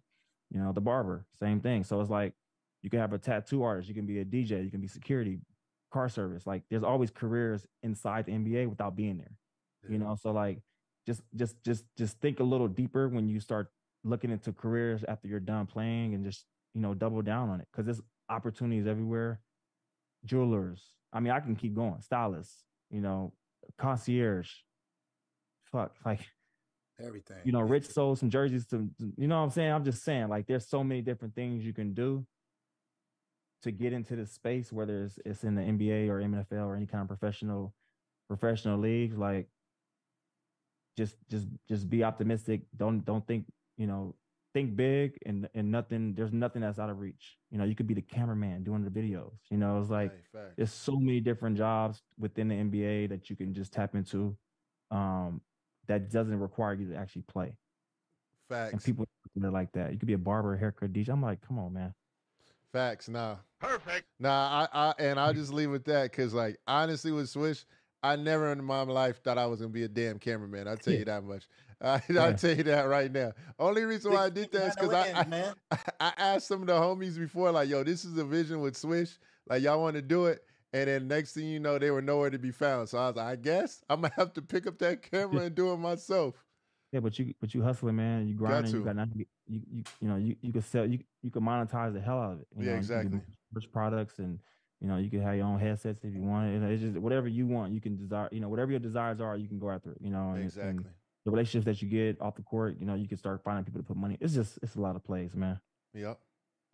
You know the barber same thing. So it's like you can have a tattoo artist you can be a dj you can be security car service. Like there's always careers inside the nba without being there. You know so like just just just just think a little deeper when you start looking into careers after you're done playing and just you know double down on it. Because there's opportunities everywhere. Jewelers. I mean i can keep going. Stylists you know concierge fuck. Like Everything. you know rich sold some jerseys to you know what i'm saying? I'm just saying like there's so many different things you can do to get into this space whether it's, it's in the nba or nfl or any kind of professional professional leagues like just just just be optimistic. Don't don't think you know think big and and nothing there's nothing that's out of reach. You know you could be the cameraman doing the videos you know it's like facts. there's so many different jobs within the nba that you can just tap into um that doesn't require you to actually play Facts. and people like that you could be a barber haircut DJ. i'm like come on man Facts. Nah. Perfect. Nah, I, I and I'll just leave with that because like honestly with Swish, I never in my life thought I was gonna be a damn cameraman. I'll tell you that much. I, I'll Yeah. tell you that right now. Only reason why I did that is because I, I. I asked some of the homies before, like, yo, this is a vision with Swish. Like, y'all want to do it? And then next thing you know, they were nowhere to be found. So I was like, I guess I'm gonna have to pick up that camera and do it myself. yeah but you but you hustling man you grinding you to. got nothing you you you know you you could sell you you can monetize the hell out of it you Yeah, know, you can exactly. merch products and you know you can have your own headsets if you want it. it's just whatever you want you can desire you know whatever your desires are you can go after it you know and- and Exactly. the relationships that you get off the court you know you can start finding people to put money it's just it's a lot of plays man Yep.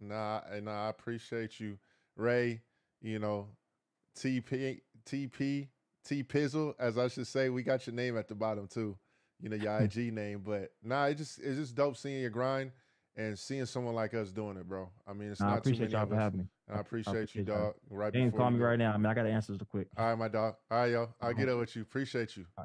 Nah, and I appreciate you, Ray. You know, TP, TP, T Pizzle, as I should say. We got your name at the bottom too. You know your IG name, but nah, it just it's just dope seeing your grind and seeing someone like us doing it, bro. I mean, it's Nah, i not too appreciate y'all for having me I appreciate you, appreciate y'all. dog. Right James, call me right now. I mean, I got to answer this quick. All right, my dog. All right, yo. I'll get Uh-huh. up with you. Appreciate you. All right.